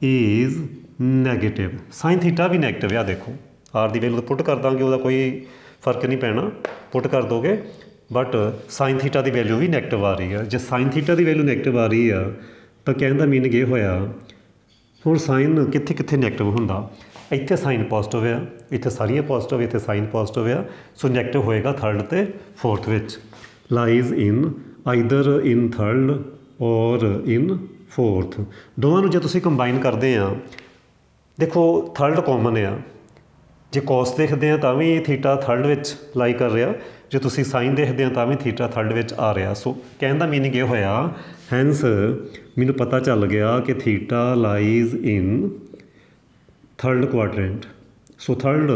is negative sine theta we negative ਆ, ਦੇਖੋ। ਆਰ ਦੀ ਵੈਲਿਊ ਪੁੱਟ ਕਰ ਦਾਂਗੇ, ਉਹਦਾ ਕੋਈ ਫ਼ਰਕ ਨਹੀਂ ਪੈਣਾ। ਪੁੱਟ ਕਰ ਦੋਗੇ ਬਟ ਸਾਈਨ ਥੀਟਾ ਦੀ ਵੈਲਿਊ ਵੀ ਨੈਗੇਟਿਵ ਆ ਰਹੀ ਹੈ ਜੇ ਸਾਈਨ ਥੀਟਾ ਦੀ ਵੈਲਿਊ ਨੈਗੇਟਿਵ ਆ ਰਹੀ ਆ, ਤਾਂ ਕਹਿਣ ਦਾ ਮੀਨਿੰਗ ਇਹ ਹੋਇਆ, ਹੁਣ ਸਾਈਨ ਕਿੱਥੇ ਕਿੱਥੇ ਨੈਗੇਟਿਵ ਹੁੰਦਾ? ਇੱਥੇ ਸਾਈਨ ਪੋਜ਼ਿਟਿਵ ਆ, ਇੱਥੇ ਸਾਰੀਆਂ ਪੋਜ਼ਿਟਿਵ ਇੱਥੇ ਸਾਈਨ ਪੋਜ਼ਿਟਿਵ ਆ। ਸੋ ਨੈਗੇਟਿਵ ਹੋਏਗਾ ਥਰਡ ਤੇ ਫੋਰਥ ਵਿੱਚ। Lies in either in third or in fourth ਦੋਵਾਂ ਨੂੰ ਜੇ ਤੁਸੀਂ ਕੰਬਾਈਨ ਕਰਦੇ ਆ, ਦੇਖੋ ਥਰਡ ਕਾਮਨ ਆ। ਜੇ cos ਦੇਖਦੇ ਆ, ਤਾਂ ਵੀ ਥੀਟਾ ਥਰਡ ਵਿੱਚ ਲਾਈ ਕਰ ਰਿਹਾ। ਜੇ ਤੁਸੀਂ ਸਾਈਨ ਦੇਖਦੇ ਆ, ਤਾਂ ਵੀ ਥੀਟਾ ਥਰਡ ਵਿੱਚ ਆ ਰਿਹਾ। ਸੋ ਕਹਿਣ ਦਾ ਮੀਨਿੰਗ ਇਹ ਹੋਇਆ ਹੈਂਸ ਮੈਨੂੰ ਪਤਾ ਚੱਲ ਗਿਆ ਕਿ theta lies in third quadrant so third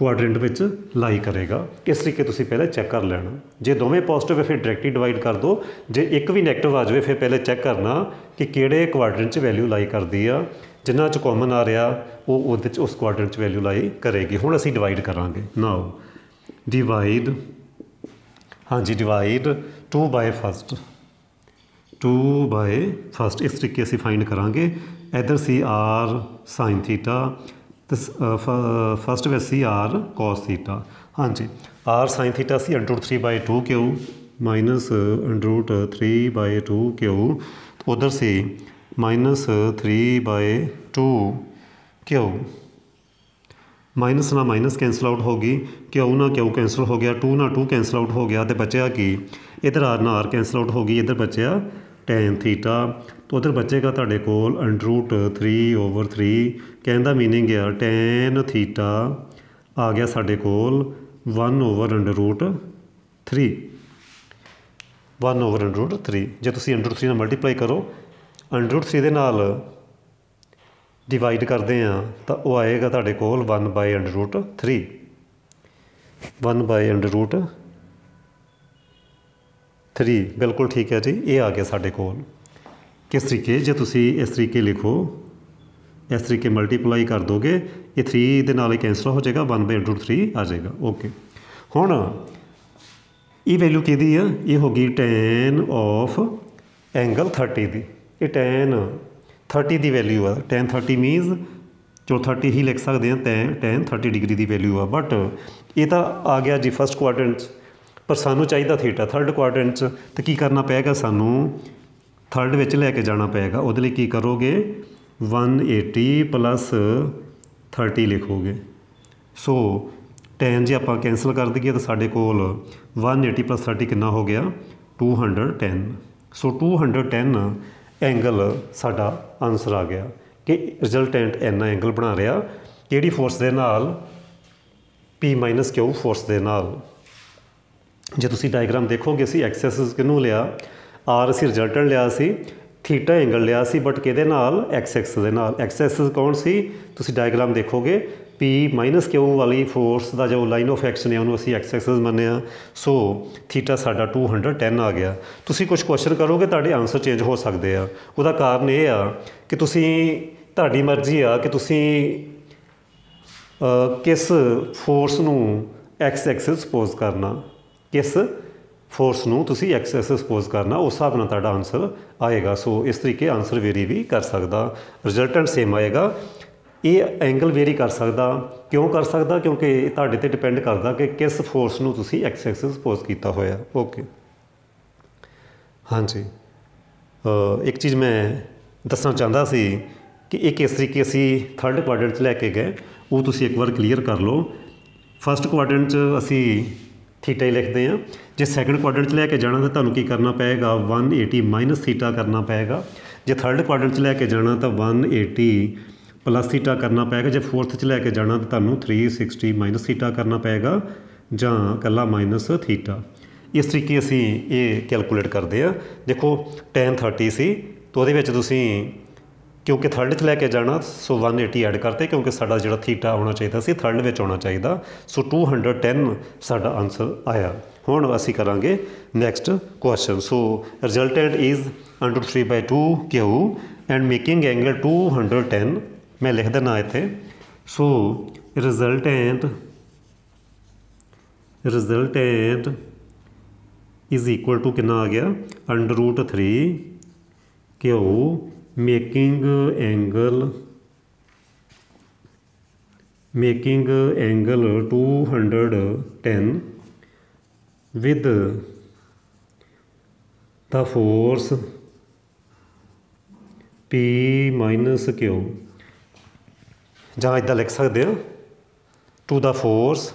quadrant ਵਿੱਚ ਲਾਈ ਕਰੇਗਾ। ਇਸ ਤਰੀਕੇ ਤੁਸੀਂ ਪਹਿਲੇ ਚੈੱਕ ਕਰ ਲੈਣਾ। ਜੇ ਦੋਵੇਂ ਪੋਜ਼ਿਟਿਵ ਹੈ, ਫਿਰ ਡਾਇਰੈਕਟਲੀ ਡਿਵਾਈਡ ਕਰ ਦਿਓ ਜੇ ਇੱਕ ਵੀ ਨੈਗੇਟਿਵ ਆ ਜਾਵੇ, ਫਿਰ ਪਹਿਲੇ ਚੈੱਕ ਕਰਨਾ ਕਿ ਕਿਹੜੇ ਕੁਆਡਰੈਂਟ 'ਚ ਵੈਲਿਊ ਲਾਈ ਕਰਦੀ ਆ। ਜਿਨ੍ਹਾਂ 'ਚ ਕਾਮਨ ਆ ਰਿਹਾ, ਉਹ ਉਹਦੇ 'ਚ, ਉਸ ਕੁਆਡਰੈਂਟ 'ਚ ਵੈਲਿਊ ਲਾਈ ਕਰੇਗੀ। ਹੁਣ ਅਸੀਂ ਡਿਵਾਈਡ ਕਰਾਂਗੇ। ਨਾਓ ਡਿਵਾਈਡ ਹਾਂਜੀ divide 2 by first 2 by first ਇਸ ਤਰੀਕੇ ਅਸੀਂ ਫਾਈਂਡ ਕਰਾਂਗੇ। ਇਧਰ ਸੀ r sin ਥੀਟਾ ਤੇ ਫਸਟ ਵਿੱਚ ਸੀ r cos ਥੀਟਾ ਹਾਂਜੀ, r sin ਥੀਟਾ ਸੀ √3/2 ਕਿਉ? ਮਾਈਨਸ √3/2 ਕਿਉ? ਉਧਰ ਸੀ ਮਾਈਨਸ 3/2 ਕਿਉ? ਮਾਈਨਸ ਨਾਲ ਮਾਈਨਸ ਕੈਂਸਲ ਆਊਟ ਹੋ ਗਈ। ਕਿਉ ਨਾ ਕਿਉ ਕੈਂਸਲ ਹੋ ਗਿਆ? 2 ਨਾਲ 2 ਕੈਂਸਲ ਆਊਟ ਹੋ ਗਿਆ ਤੇ ਬਚਿਆ ਕੀ? ਇਧਰ r ਨਾਲ r ਕੈਂਸਲ ਆਊਟ ਹੋ ਗਈ, ਇਧਰ ਬਚਿਆ tan ਥੀਟਾ ਤਾਂ ਉਧਰ ਬਚੇਗਾ ਤੁਹਾਡੇ ਕੋਲ ਅੰਡਰੂਟ 3 ਓਵਰ ਥਰੀ ਕਹਿਣ ਦਾ ਮੀਨਿੰਗ ਆ ਟੈਨ ਥੀਟਾ ਆ ਗਿਆ ਸਾਡੇ ਕੋਲ 1 over under root 3 1 over under root 3 ਜੇ ਤੁਸੀਂ ਅੰਡਰੂਟ 3 ਨਾਲ ਮਲਟੀਪਲਾਈ ਕਰੋ ਅੰਡਰੂਟ 3 ਦੇ ਨਾਲ ਡਿਵਾਈਡ ਕਰਦੇ ਆ ਤਾਂ ਉਹ ਆਏਗਾ ਤੁਹਾਡੇ ਕੋਲ 1 ਬਾਈ ਅੰਡਰੂਟ 3 1 ਬਾਈ ਅੰਡਰੂਟ 3 ਬਿਲਕੁਲ ਠੀਕ ਹੈ ਜੀ, ਇਹ ਆ ਗਿਆ ਸਾਡੇ ਕੋਲ। ਕਿਸ ਤਰੀਕੇ, ਜੇ ਤੁਸੀਂ ਇਸ ਤਰੀਕੇ ਲਿਖੋ, ਇਸ ਤਰੀਕੇ ਮਲਟੀਪਲਾਈ ਕਰ ਦੋਗੇ, ਇਹ 3 ਦੇ ਨਾਲ ਹੀ ਕੈਂਸਲ ਹੋ ਜਾਏਗਾ 1 ਬਾਈ 3 ਆ ਜਾਏਗਾ। ਓਕੇ ਹੁਣ ਇਹ ਵੈਲਿਊ ਕਿਹਦੀ ਆ? ਇਹ ਹੋ ਗਈ tan ਆਫ ਐਂਗਲ 30 ਦੀ। ਇਹ tan 30 ਦੀ ਵੈਲਿਊ ਆ। tan 30 ਮੀਨਸ ਜੋ 30 ਹੀ ਲਿਖ ਸਕਦੇ ਆ, tan tan 30 ਡਿਗਰੀ ਦੀ ਵੈਲਿਊ ਆ। ਬਟ ਇਹ ਤਾਂ ਆ ਗਿਆ ਜੀ ਫਸਟ ਕੁਆਡਰੈਂਟ 'ਚ। ਪਰ ਸਾਨੂੰ ਚਾਹੀਦਾ ਥੀਟਾ ਥਰਡ ਕੁਆਡਰੈਂਟ 'ਚ। ਤੇ ਕੀ ਕਰਨਾ ਪਏਗਾ ਸਾਨੂੰ? ਥਰਡ ਵਿੱਚ ਲੈ ਕੇ ਜਾਣਾ ਪਏਗਾ। ਉਹਦੇ ਲਈ ਕੀ ਕਰੋਗੇ? 180 ਪਲੱਸ 30 ਲਿਖੋਗੇ। ਸੋ tan ਜੇ ਆਪਾਂ ਕੈਂਸਲ ਕਰ ਦਈਏ ਤਾਂ ਸਾਡੇ ਕੋਲ 180 ਪਲੱਸ 30 ਕਿੰਨਾ ਹੋ ਗਿਆ? 210 ਸੋ 210 ਐਂਗਲ ਸਾਡਾ ਆਨਸਰ ਆ ਗਿਆ ਕਿ ਰਿਜ਼ਲਟੈਂਟ ਇੰਨਾ ਐਂਗਲ ਬਣਾ ਰਿਹਾ, ਕਿਹੜੀ ਫੋਰਸ ਦੇ ਨਾਲ? P Q ਫੋਰਸ ਦੇ ਨਾਲ। ਜੇ ਤੁਸੀਂ ਡਾਇਗਰਾਮ ਦੇਖੋਗੇ, ਅਸੀਂ ਐਕਸੈਸਿਸ ਕਿਹਨੂੰ ਲਿਆ? ਆਰ ਅਸੀਂ ਰਿਜ਼ਲਟੈਂਟ ਲਿਆ ਸੀ ਥੀਟਾ ਐਂਗਲ ਲਿਆ ਸੀ ਬਟ ਕਿਹਦੇ ਨਾਲ? ਐਕਸ ਐਕਸ ਦੇ ਨਾਲ। ਐਕਸ ਐਕਸਿਸ ਕੌਣ ਸੀ? ਤੁਸੀਂ ਡਾਇਗਰਾਮ ਦੇਖੋਗੇ, P ਮਾਈਨਸ Q ਵਾਲੀ ਫੋਰਸ ਦਾ ਜੋ ਲਾਈਨ ਆਫ ਐਕਸ਼ਨ ਹੈ, ਉਹਨੂੰ ਅਸੀਂ x ਐਕਸਿਸ ਮੰਨਿਆ ਸੋ ਥੀਟਾ ਸਾਡਾ 210 ਆ ਗਿਆ। ਤੁਸੀਂ ਕੁਝ ਕੁਐਸਚਨ ਕਰੋਗੇ, ਤੁਹਾਡੇ ਆਨਸਰ ਚੇਂਜ ਹੋ ਸਕਦੇ ਆ। ਉਹਦਾ ਕਾਰਨ ਇਹ ਆ ਕਿ ਤੁਸੀਂ, ਤੁਹਾਡੀ ਮਰਜ਼ੀ ਆ ਕਿ ਤੁਸੀਂ ਕਿਸ ਫੋਰਸ ਨੂੰ x ਐਕਸਿਸ ਸਪੋਜ਼ ਕਰਨਾ? ਕਿਸ ਫੋਰਸ ਨੂੰ ਤੁਸੀਂ x ਸਪੋਜ਼ ਕਰਨਾ, ਉਸ ਹਿਸਾਬ ਨਾਲ ਤੁਹਾਡਾ ਆਨਸਰ ਆਏਗਾ। ਸੋ ਇਸ ਤਰੀਕੇ ਆਨਸਰ ਵੇਰੀ ਵੀ ਕਰ ਸਕਦਾ। ਰਿਜ਼ਲਟੈਂਟ ਸੇਮ ਆਏਗਾ। ਇਹ ਐਂਗਲ ਵੇਰੀ ਕਰ ਸਕਦਾ। ਕਿਉਂ ਕਰ ਸਕਦਾ? ਕਿਉਂਕਿ ਇਹ ਤੁਹਾਡੇ ਤੇ ਡਿਪੈਂਡ ਕਰਦਾ ਕਿ ਕਿਸ ਫੋਰਸ ਨੂੰ ਤੁਸੀਂ x ਐਕਸਿਸ ਸਪੋਜ਼ ਕੀਤਾ ਹੋਇਆ। ਓਕੇ ਹਾਂਜੀ। ਇੱਕ ਚੀਜ਼ ਮੈਂ ਦੱਸਣਾ ਚਾਹੁੰਦਾ ਸੀ ਕਿ ਇਹ ਕਿਸ ਤਰੀਕੇ ਅਸੀਂ ਥਰਡ ਕੁਆਡਰੈਂਟ 'ਚ ਲੈ ਕੇ ਗਏ। ਉਹ ਤੁਸੀਂ ਇੱਕ ਵਾਰ ਕਲੀਅਰ ਕਰ ਲਓ। ਫਸਟ ਕੁਆਡਰੈਂਟ 'ਚ ਅਸੀਂ ਥੀਟਾ ਹੀ ਲਿਖਦੇ ਹਾਂ। ਜੇ ਸੈਕੰਡ ਕੁਆਡਰੈਂਟ 'ਚ ਲੈ ਕੇ ਜਾਣਾ ਤਾਂ ਤੁਹਾਨੂੰ ਕੀ ਕਰਨਾ ਪਏਗਾ? 180 ਮਾਈਨਸ ਥੀਟਾ ਕਰਨਾ ਪਏਗਾ। ਜੇ ਥਰਡ ਕੁਆਡਰੈਂਟ 'ਚ ਲੈ ਕੇ ਜਾਣਾ ਤਾਂ 180 ਪਲੱਸ ਥੀਟਾ ਕਰਨਾ ਪਏਗਾ। ਜੇ ਫੋਰਥ 'ਚ ਲੈ ਕੇ ਜਾਣਾ ਤਾਂ ਤੁਹਾਨੂੰ 360 ਮਾਈਨਸ ਥੀਟਾ ਕਰਨਾ ਪਏਗਾ ਜਾਂ ਇਕੱਲਾ ਮਾਈਨਸ ਥੀਟਾ ਇਸ ਤਰੀਕੇ ਅਸੀਂ ਇਹ ਕੈਲਕੂਲੇਟ ਕਰਦੇ ਆ ਦੇਖੋ tan 30 ਸੀ, ਤਾਂ ਉਹਦੇ ਵਿੱਚ ਤੁਸੀਂ ਕਿਉਂਕਿ ਥਰਡ 'ਚ ਲੈ ਕੇ ਜਾਣਾ, ਸੋ 180 ਐਡ ਕਰਤੇ ਕਿਉਂਕਿ ਸਾਡਾ ਜਿਹੜਾ ਥੀਟਾ ਹੋਣਾ ਚਾਹੀਦਾ ਸੀ ਥਰਡ ਵਿੱਚ ਹੋਣਾ ਚਾਹੀਦਾ। ਸੋ 210 ਸਾਡਾ ਆਨਸਰ ਆਇਆ। ਹੁਣ ਅਸੀਂ ਕਰਾਂਗੇ next question so resultant is under 3 by 2 Q and making angle 210 ਮੈਂ ਲਿਖ ਦਿੰਦਾ ਇੱਥੇ। So resultant resultant is equal to ਕਿੰਨਾ ਆ ਗਿਆ? Under root 3 Q making angle making angle 210 with the force P minus Q. ਜਾਂ ਇਦਾਂ ਲਿਖ ਸਕਦੇ ਆ ਟੂ ਦਾ ਫੋਰਸ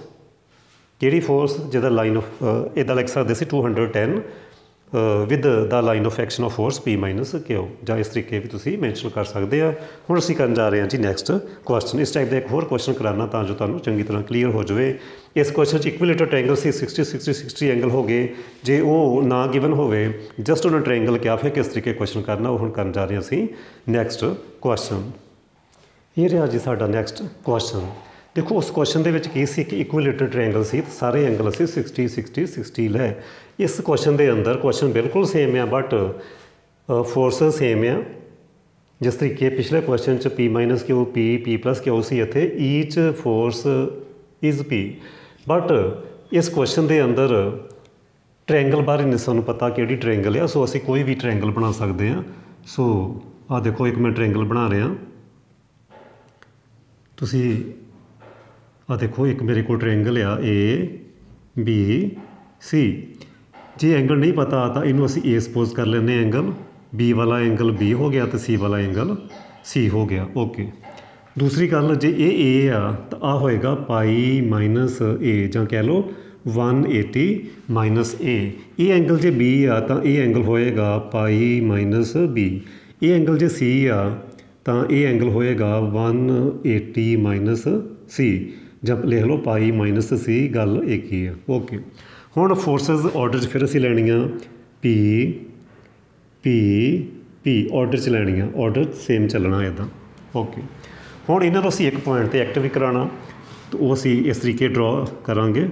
ਕਿਹੜੀ ਫੋਰਸ ਜਿਹਦਾ ਲਾਈਨ ਆਫ ਇਦਾਂ ਲਿਖ ਸਕਦੇ ਸੀ 210 with the line of action of force P minus Q ਜਾਂ ਇਸ ਤਰੀਕੇ ਵੀ ਤੁਸੀਂ ਮੈਂਸ਼ਨ ਕਰ ਸਕਦੇ ਆ। ਹੁਣ ਅਸੀਂ ਕਰਨ ਜਾ ਰਹੇ ਹਾਂ ਜੀ ਨੈਕਸਟ ਕੁਐਸਚਨ ਇਸ ਟਾਈਪ ਦਾ ਇੱਕ ਹੋਰ ਕੁਐਸਚਨ ਕਰਾਉਣਾ ਤਾਂ ਜੋ ਤੁਹਾਨੂੰ ਚੰਗੀ ਤਰ੍ਹਾਂ ਕਲੀਅਰ ਹੋ ਜਾਵੇ। ਇਸ ਕੁਐਸਚਨ 'ਚ ਇਕੁਇਲੇਟਰ ਟ੍ਰਾਇੰਗਲ ਸੀ 60 60 60 ਐਂਗਲ ਹੋ ਗਏ। ਜੇ ਉਹ ਨਾ ਗਿਵਨ ਹੋਵੇ ਜਸਟ ਉਹਨਾਂ ਟ੍ਰਾਇੰਗਲ ਕਿਆ ਫਿਰ ਕਿਸ ਤਰੀਕੇ ਕੁਐਸਚਨ ਕਰਨਾ, ਉਹ ਹੁਣ ਕਰਨ ਜਾ ਰਹੇ ਹਾਂ ਅਸੀਂ ਨੈਕਸਟ ਕੁਐਸਚਨ ਇਹ ਰਿਹਾ ਜੀ ਸਾਡਾ ਨੈਕਸਟ ਕੁਐਸਚਨ ਦੇਖੋ, ਉਸ ਕੁਐਸਚਨ ਦੇ ਵਿੱਚ ਕੀ ਸੀ? ਕਿ ਇਕੁਇਲੇਟਰ ਟ੍ਰਾਇੰਗਲ ਸੀ ਤੇ ਸਾਰੇ ਐਂਗਲ ਅਸੀਂ 60 60 60 ਲੈ ਇਸ ਕੁਐਸਚਨ ਦੇ ਅੰਦਰ ਕੁਐਸਚਨ ਬਿਲਕੁਲ ਸੇਮ ਆ ਬਟ ਫੋਰਸਸ ਸੇਮ ਆ। ਜਿਸ ਤਰੀਕੇ ਪਿਛਲੇ ਕੁਐਸਚਨ ਚ p ਕਿਊ p p ਕਿਊ ਸੀ ਇੱਥੇ each force is p but ਇਸ ਕੁਐਸਚਨ ਦੇ ਅੰਦਰ ਟ੍ਰਾਇੰਗਲ ਬਾਰੇ ਨਹੀਂ ਸਾਨੂੰ ਪਤਾ ਕਿਹੜੀ ਟ੍ਰਾਇੰਗਲ ਆ ਸੋ ਅਸੀਂ ਕੋਈ ਵੀ ਟ੍ਰਾਇੰਗਲ ਬਣਾ ਸਕਦੇ ਆ। ਸੋ ਆ ਦੇਖੋ, ਇੱਕ ਮੈਂ ਟ੍ਰਾਇੰਗਲ ਬਣਾ ਰਿਹਾ ਤੁਸੀਂ ਆ ਦੇਖੋ, ਇੱਕ ਮੇਰੇ ਕੋਲ ਟ੍ਰਾਇੰਗਲ ਆ ਏ ਬੀ ਸੀ ਜੇ ਐਂਗਲ ਨਹੀਂ ਪਤਾ, ਤਾਂ ਇਹਨੂੰ ਅਸੀਂ ਏ ਸਪੋਜ਼ ਕਰ ਲੈਂਦੇ ਐਂਗਲ ਬੀ ਵਾਲਾ ਐਂਗਲ ਬੀ ਹੋ ਗਿਆ ਤੇ ਸੀ ਵਾਲਾ ਐਂਗਲ ਸੀ ਹੋ ਗਿਆ ਓਕੇ ਦੂਸਰੀ ਗੱਲ, ਜੇ ਇਹ ਏ ਆ, ਤਾਂ ਆ ਹੋਏਗਾ ਪਾਈ ਮਾਈਨਸ ਏ ਜਾਂ ਕਹਿ ਲਓ 180 ਮਾਈਨਸ ਏ ਇਹ ਐਂਗਲ ਜੇ ਬੀ ਆ, ਤਾਂ ਇਹ ਐਂਗਲ ਹੋਏਗਾ ਪਾਈ ਮਾਈਨਸ ਬੀ ਇਹ ਐਂਗਲ ਜੇ ਸੀ ਆ, ਤਾਂ ਇਹ ਐਂਗਲ ਹੋਏਗਾ 180 ਮਾਈਨਸ ਸੀ ਜਾਂ ਲਿਖ ਲਓ ਪਾਈ ਮਾਈਨਸ ਸੀ, ਗੱਲ ਇੱਕ ਹੀ ਆ? ਓਕੇ। ਹੁਣ ਫੋਰਸਸ ਆਰਡਰ 'ਚ ਫਿਰ ਅਸੀਂ ਲੈਣੀਆਂ ਪੀ ਪੀ ਪੀ ਆਰਡਰ 'ਚ ਲੈਣੀਆਂ। ਆਰਡਰ ਸੇਮ ਚੱਲਣਾ ਇਦਾਂ ਓਕੇ। ਹੁਣ ਇਹਨਾਂ ਨੂੰ ਅਸੀਂ ਇੱਕ ਪੁਆਇੰਟ ਤੇ ਐਕਟਿਵ ਕਰਾਉਣਾ, ਤਾਂ ਉਹ ਅਸੀਂ ਇਸ ਤਰੀਕੇ ਡਰਾ ਕਰਾਂਗੇ।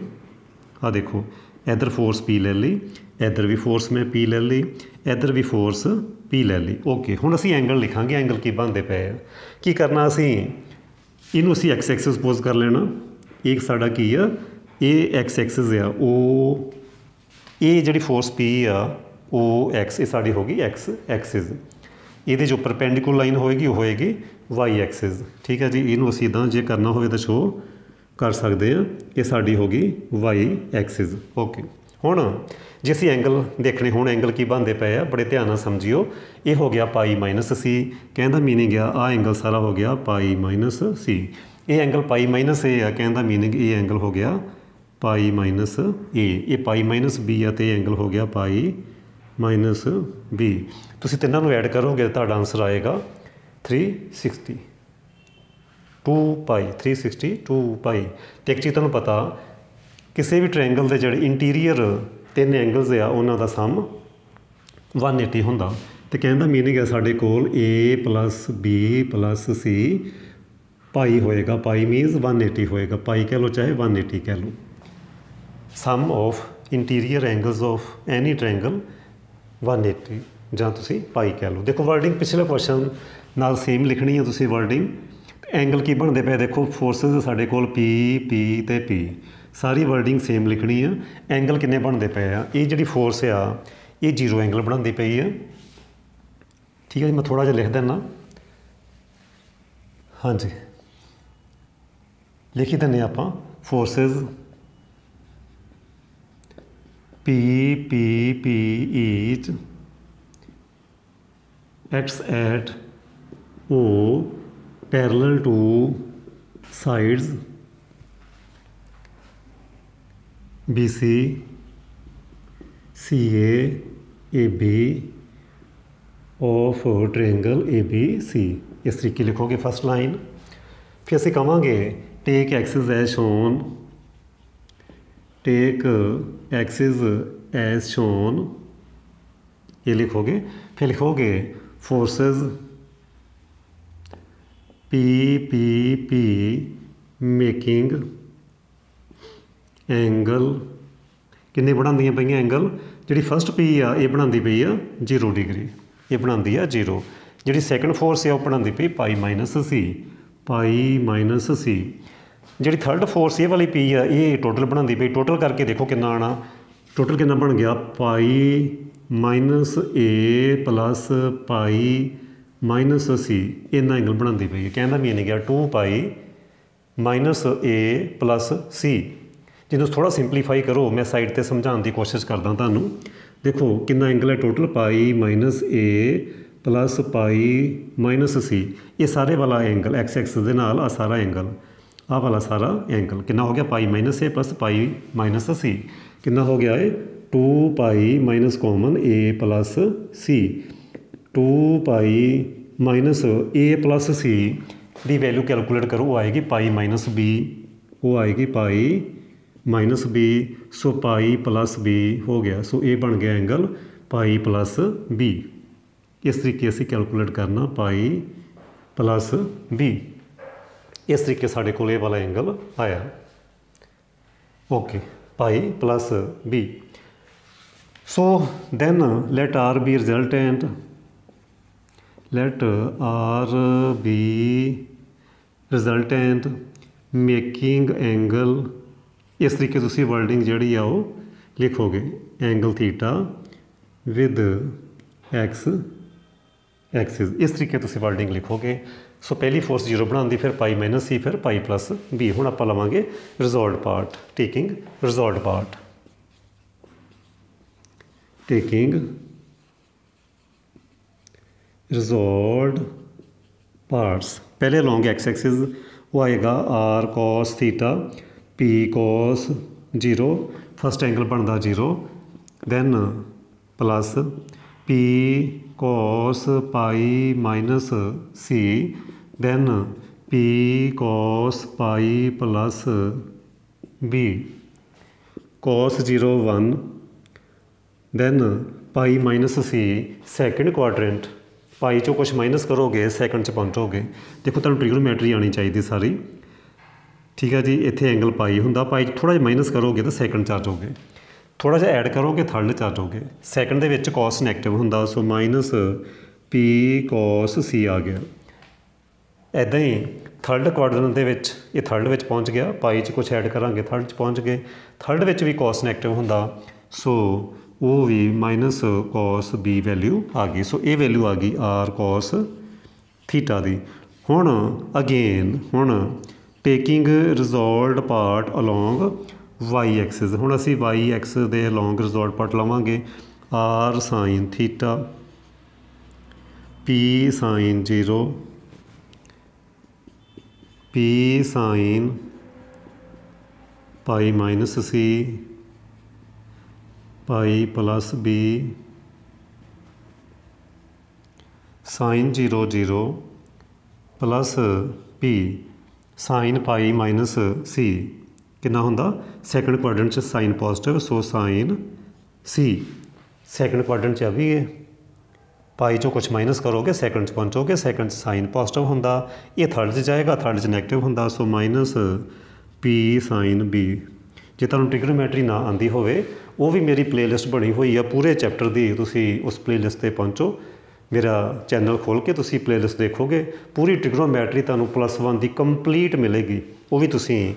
ਆ ਦੇਖੋ, ਇਧਰ ਫੋਰਸ ਪੀ ਲੈ ਲਈ, ਇਧਰ ਵੀ ਫੋਰਸ ਮੈਂ ਪੀ ਲੈ ਲਈ, ਇਧਰ ਵੀ ਫੋਰਸ ਪੀ ਲੈ ਲਈ। ਓਕੇ, ਹੁਣ ਅਸੀਂ ਐਂਗਲ ਲਿਖਾਂਗੇ ਐਂਗਲ ਕੀ ਬਣਦੇ ਪਏ ਆ? ਕੀ ਕਰਨਾ ਅਸੀਂ? ਇਹਨੂੰ ਅਸੀਂ x ਐਕਸਿਸ ਸਪੋਜ਼ ਕਰ ਲੈਣਾ। ਇਹ ਸਾਡਾ ਕੀ ਆ? ਇਹ x ਐਕਸਿਸ ਆ। ਉਹ ਇਹ ਜਿਹੜੀ ਫੋਰਸ P ਆ ਉਹ x, ਇਹ ਸਾਡੀ ਹੋ ਗਈ x ਐਕਸਿਸ ਇਹਦੇ ਜੋ ਪਰਪੈਂਡੀਕੂਲਰ ਲਾਈਨ ਹੋਏਗੀ, ਉਹ ਹੋਏਗੀ y ਐਕਸਿਸ ਠੀਕ ਹੈ ਜੀ? ਇਹਨੂੰ ਅਸੀਂ ਇਦਾਂ ਜੇ ਕਰਨਾ ਹੋਵੇ ਤਾਂ ਸ਼ੋ ਕਰ ਸਕਦੇ ਆ। ਇਹ ਸਾਡੀ ਹੋ ਗਈ y ਐਕਸਿਸ ਓਕੇ ਹੁਣ ਜੇ ਅਸੀਂ ਐਂਗਲ ਦੇਖਣੇ ਹੁਣ ਐਂਗਲ ਕੀ ਬਣਦੇ ਪਏ ਆ, ਬੜੇ ਧਿਆਨ ਨਾਲ ਸਮਝਿਓ। ਇਹ ਹੋ ਗਿਆ ਪਾਈ ਮਾਈਨਸ ਸੀ ਕਹਿੰਦਾ ਮੀਨਿੰਗ ਆ ਆ ਐਂਗਲ ਸਾਰਾ ਹੋ ਗਿਆ ਪਾਈ ਮਾਈਨਸ ਸੀ ਇਹ ਐਂਗਲ ਪਾਈ ਮਾਈਨਸ ਏ ਆ, ਕਹਿੰਦਾ ਮੀਨਿੰਗ ਇਹ ਐਂਗਲ ਹੋ ਗਿਆ ਪਾਈ ਮਾਈਨਸ ਏ ਇਹ ਪਾਈ ਮਾਈਨਸ ਬੀ ਆ ਤੇ ਐਂਗਲ ਹੋ ਗਿਆ ਪਾਈ ਮਾਈਨਸ ਬੀ ਤੁਸੀਂ ਤਿੰਨਾਂ ਨੂੰ ਐਡ ਕਰੋਗੇ ਤੁਹਾਡਾ ਆਨਸਰ ਆਏਗਾ 360 2 ਪਾਈ 360 2 ਪਾਈ ਤੇ ਇੱਕ ਚੀਜ਼ ਤੁਹਾਨੂੰ ਪਤਾ, ਕਿਸੇ ਵੀ ਟ੍ਰਾਇੰਗਲ ਦੇ ਜਿਹੜੇ ਇੰਟੀਰੀਅਰ ਤਿੰਨ ਐਂਗਲਸ ਆ, ਉਹਨਾਂ ਦਾ ਸਮ 180 ਹੁੰਦਾ। ਤੇ ਕਹਿੰਦਾ ਮੀਨਿੰਗ ਹੈ ਸਾਡੇ ਕੋਲ A B C ਪਾਈ ਹੋਏਗਾ। ਪਾਈ ਮੀਨਸ 180 ਹੋਏਗਾ। ਪਾਈ ਕਹਿ ਲਓ, ਚਾਹੇ 180 ਕਹਿ ਲਓ। Sum of interior angles of any triangle 180 ਜਾਂ ਤੁਸੀਂ ਪਾਈ ਕਹਿ ਲਓ। ਦੇਖੋ ਵਰਡਿੰਗ ਪਿਛਲੇ ਕੁਐਸਚਨ ਨਾਲ ਸੇਮ ਲਿਖਣੀ ਹੈ ਤੁਸੀਂ ਵਰਡਿੰਗ ਐਂਗਲ ਕੀ ਬਣਦੇ ਪਏ ਦੇਖੋ ਫੋਰਸਸ ਸਾਡੇ ਕੋਲ P P ਤੇ P ਸਾਰੀ ਵਰਡਿੰਗ ਸੇਮ ਲਿਖਣੀ ਆ। ਐਂਗਲ ਕਿੰਨੇ ਬਣਦੇ ਪਏ ਆ? ਇਹ ਜਿਹੜੀ ਫੋਰਸ ਆ, ਇਹ ਜ਼ੀਰੋ ਐਂਗਲ ਬਣਾਉਂਦੀ ਪਈ ਆ। ਠੀਕ ਹੈ ਜੀ, ਮੈਂ ਥੋੜਾ ਜਿਹਾ ਲਿਖ ਦਿੰਦਾ। ਹਾਂਜੀ। ਲਿਖੀ ਦਿੰਦੇ ਆਪਾਂ। Forces P P P, each acts at O parallel to sides BC CA AB of triangle ABC ਇਸ ਤਰੀਕੇ ਲਿਖੋਗੇ ਫਸਟ ਲਾਈਨ ਫਿਰ ਅਸੀਂ ਕਵਾਂਗੇ take axis as shown take axis as shown ਇਹ ਲਿਖੋਗੇ ਫਿਰ ਲਿਖੋਗੇ forces P P P making angle ਕਿੰਨੇ ਬਣਾਉਂਦੀਆਂ ਪਈਆਂ ਐਂਗਲ ਜਿਹੜੀ ਫਰਸਟ ਪੀ ਆ, ਇਹ ਬਣਾਉਂਦੀ ਪਈ ਆ 0 ਡਿਗਰੀ ਇਹ ਬਣਾਉਂਦੀ ਆ 0 ਜਿਹੜੀ ਸੈਕੰਡ ਫੋਰਸ ਆ, ਉਹ ਬਣਾਉਂਦੀ ਪਈ ਪਾਈ ਮਾਈਨਸ ਸੀ ਪਾਈ ਮਾਈਨਸ ਸੀ ਜਿਹੜੀ ਥਰਡ ਫੋਰਸ ਇਹ ਵਾਲੀ ਪੀ ਆ, ਇਹ ਟੋਟਲ ਬਣਾਉਂਦੀ ਪਈ। ਟੋਟਲ ਕਰਕੇ ਦੇਖੋ ਕਿੰਨਾ ਆਣਾ ਟੋਟਲ ਕਿੰਨਾ ਬਣ ਗਿਆ? Pi minus A plus pi minus C ਇੰਨਾ ਐਂਗਲ ਬਣਾਉਂਦੀ ਪਈ ਹੈ ਕਹਿੰਦਾ ਵੀ ਨਹੀਂ ਗਿਆ। 2 ਪਾਈ ਮਾਈਨਸ ਏ ਪਲੱਸ ਸੀ ਜਿਹਨੂੰ ਥੋੜਾ ਸਿੰਪਲੀਫਾਈ ਕਰੋ, ਮੈਂ ਸਾਈਡ ਤੇ ਸਮਝਾਉਣ ਦੀ ਕੋਸ਼ਿਸ਼ ਕਰਦਾ ਤੁਹਾਨੂੰ। ਦੇਖੋ, ਕਿੰਨਾ ਐਂਗਲ ਹੈ total pi minus A plus pi minus C ਇਹ ਸਾਰੇ ਵਾਲਾ ਐਂਗਲ ਐਕਸ ਐਕਸਿਸ ਦੇ ਨਾਲ ਆ ਸਾਰਾ ਐਂਗਲ ਆਹ ਵਾਲਾ ਸਾਰਾ ਐਂਗਲ ਕਿੰਨਾ ਹੋ ਗਿਆ? Pi minus A plus pi minus C ਕਿੰਨਾ ਹੋ ਗਿਆ ਏ 2 pi minus common A plus C 2 pi minus A plus C ਦੀ ਵੈਲਿਊ ਕੈਲਕੂਲੇਟ ਕਰੋ, ਉਹ ਆਏਗੀ ਪਾਈ ਮਾਈਨਸ ਬੀ ਉਹ ਆਏਗੀ pi minus B, so pi plus B ਹੋ ਗਿਆ। ਸੋ ਇਹ ਬਣ ਗਿਆ ਐਂਗਲ ਪਾਈ ਪਲੱਸ ਬੀ। ਇਸ ਤਰੀਕੇ ਅਸੀਂ ਕੈਲਕੂਲੇਟ ਕਰਨਾ ਪਾਈ ਪਲੱਸ ਬੀ। ਇਸ ਤਰੀਕੇ ਸਾਡੇ ਕੋਲ ਇਹ ਵਾਲਾ ਐਂਗਲ ਆਇਆ। Okay, pi plus B. So then let r be resultant let r be resultant making angle ਇਸ ਤਰੀਕੇ ਤੁਸੀਂ ਵਰਡਿੰਗ ਜਿਹੜੀ ਆ ਉਹ ਲਿਖੋਗੇ angle theta with x axis ਇਸ ਤਰੀਕੇ ਤੁਸੀਂ ਵਰਡਿੰਗ ਲਿਖੋਗੇ। ਸੋ ਪਹਿਲੀ ਫੋਰਸ 0 ਬਣਾਉਂਦੀ, ਫਿਰ ਪਾਈ ਮਾਈਨਸ ਸੀ ਫਿਰ ਪਾਈ ਪਲੱਸ b ਹੁਣ ਆਪਾਂ ਲਵਾਂਗੇ resolved part taking resolved part taking resolved parts ਪਹਿਲੇ along x axis, ਉਹ ਆਏਗਾ r cos theta p cos 0 first angle ਬਣਦਾ 0 then plus p cos pi minus c then p cos pi plus b cos 0 1 then pi minus C second quadrant pi ਚੋਂ ਕੁਝ ਮਾਈਨਸ ਕਰੋਗੇ ਸੈਕੰਡ ਚ ਪਹੁੰਚੋਗੇ। ਦੇਖੋ, ਤੁਹਾਨੂੰ ਟ੍ਰਿਗੋਨੋਮੈਟਰੀ ਆਣੀ ਚਾਹੀਦੀ ਸਾਰੀ। ਠੀਕ ਹੈ ਜੀ, ਇੱਥੇ ਐਂਗਲ ਪਾਈ ਹੁੰਦਾ, ਪਾਈ ਥੋੜਾ ਜਿਹਾ ਮਾਈਨਸ ਕਰੋਗੇ ਤਾਂ ਸੈਕੰਡ ਚਾਰਜ ਹੋਗੇ ਥੋੜਾ ਜਿਹਾ ਐਡ ਕਰੋਗੇ ਥਰਡ ਚਾਰਜ ਹੋਗੇ ਸੈਕੰਡ ਦੇ ਵਿੱਚ cos ਨੈਗੇਟਿਵ ਹੁੰਦਾ so minus p cos c ਆ ਗਿਆ। ਐਦਾਂ ਹੀ ਥਰਡ ਕੁਆਡਰੈਂਟ ਦੇ ਵਿੱਚ, ਇਹ ਥਰਡ ਵਿੱਚ ਪਹੁੰਚ ਗਿਆ, ਪਾਈ ਚ ਕੁਝ ਐਡ ਕਰਾਂਗੇ ਥਰਡ ਚ ਪਹੁੰਚ ਗਏ। ਥਰਡ ਵਿੱਚ ਵੀ cos ਨੈਗੇਟਿਵ ਹੁੰਦਾ ਸੋ ਉਹ ਵੀ ਮਾਈਨਸ cos b ਵੈਲਿਊ ਆ ਗਈ। ਸੋ ਇਹ ਵੈਲਿਊ ਆ ਗਈ r cos ਥੀਟਾ ਦੀ। ਹੁਣ ਅਗੇਨ ਹੁਣ taking resolved part along Y axis ਹੁਣ ਅਸੀਂ ਵਾਈ ਐਕਸਿਸ ਦੇ ਅਲੋਂਗ ਰਿਜ਼ੋਲਵਡ ਪਾਰਟ ਲਵਾਂਗੇ। R sine theta P sine 0 P sine pi minus C pi plus B sine 0 0 plus P sin pi minus c ਕਿੰਨਾ ਹੁੰਦਾ? ਸੈਕੰਡ ਕੁਆਡਰੈਂਟ ਚ sine positive so sine c second quadrant ਚ ਆ ਵੀ ਇਹ। ਪਾਈ ਚੋਂ ਕੁਝ ਮਾਈਨਸ ਕਰੋਗੇ ਸੈਕੰਡ 'ਚ ਪਹੁੰਚੋਗੇ ਸੈਕੰਡ 'ਚ ਸਾਈਨ ਪੋਜ਼ਿਟਿਵ ਹੁੰਦਾ। ਇਹ ਥਰਡ 'ਚ ਜਾਏਗਾ ਥਰਡ 'ਚ ਨੈਗੇਟਿਵ ਹੁੰਦਾ। So minus P sine B ਜੇ ਤੁਹਾਨੂੰ ਟ੍ਰਿਗਨੋਮੈਟਰੀ ਨਾ ਆਂਦੀ ਹੋਵੇ, ਉਹ ਵੀ ਮੇਰੀ ਪਲੇਲਿਸਟ ਬਣੀ ਹੋਈ ਆ। ਪੂਰੇ ਚੈਪਟਰ ਦੀ ਤੁਸੀਂ ਉਸ ਪਲੇਲਿਸਟ ਤੇ ਪਹੁੰਚੋ। ਮੇਰਾ ਚੈਨਲ ਖੋਲ ਕੇ ਤੁਸੀਂ ਪਲੇਲਿਸਟ ਦੇਖੋਗੇ, ਪੂਰੀ ਟ੍ਰਿਗਨੋਮੈਟਰੀ ਤੁਹਾਨੂੰ ਪਲੱਸ 1 ਦੀ ਕੰਪਲੀਟ ਮਿਲੇਗੀ, ਉਹ ਵੀ ਤੁਸੀਂ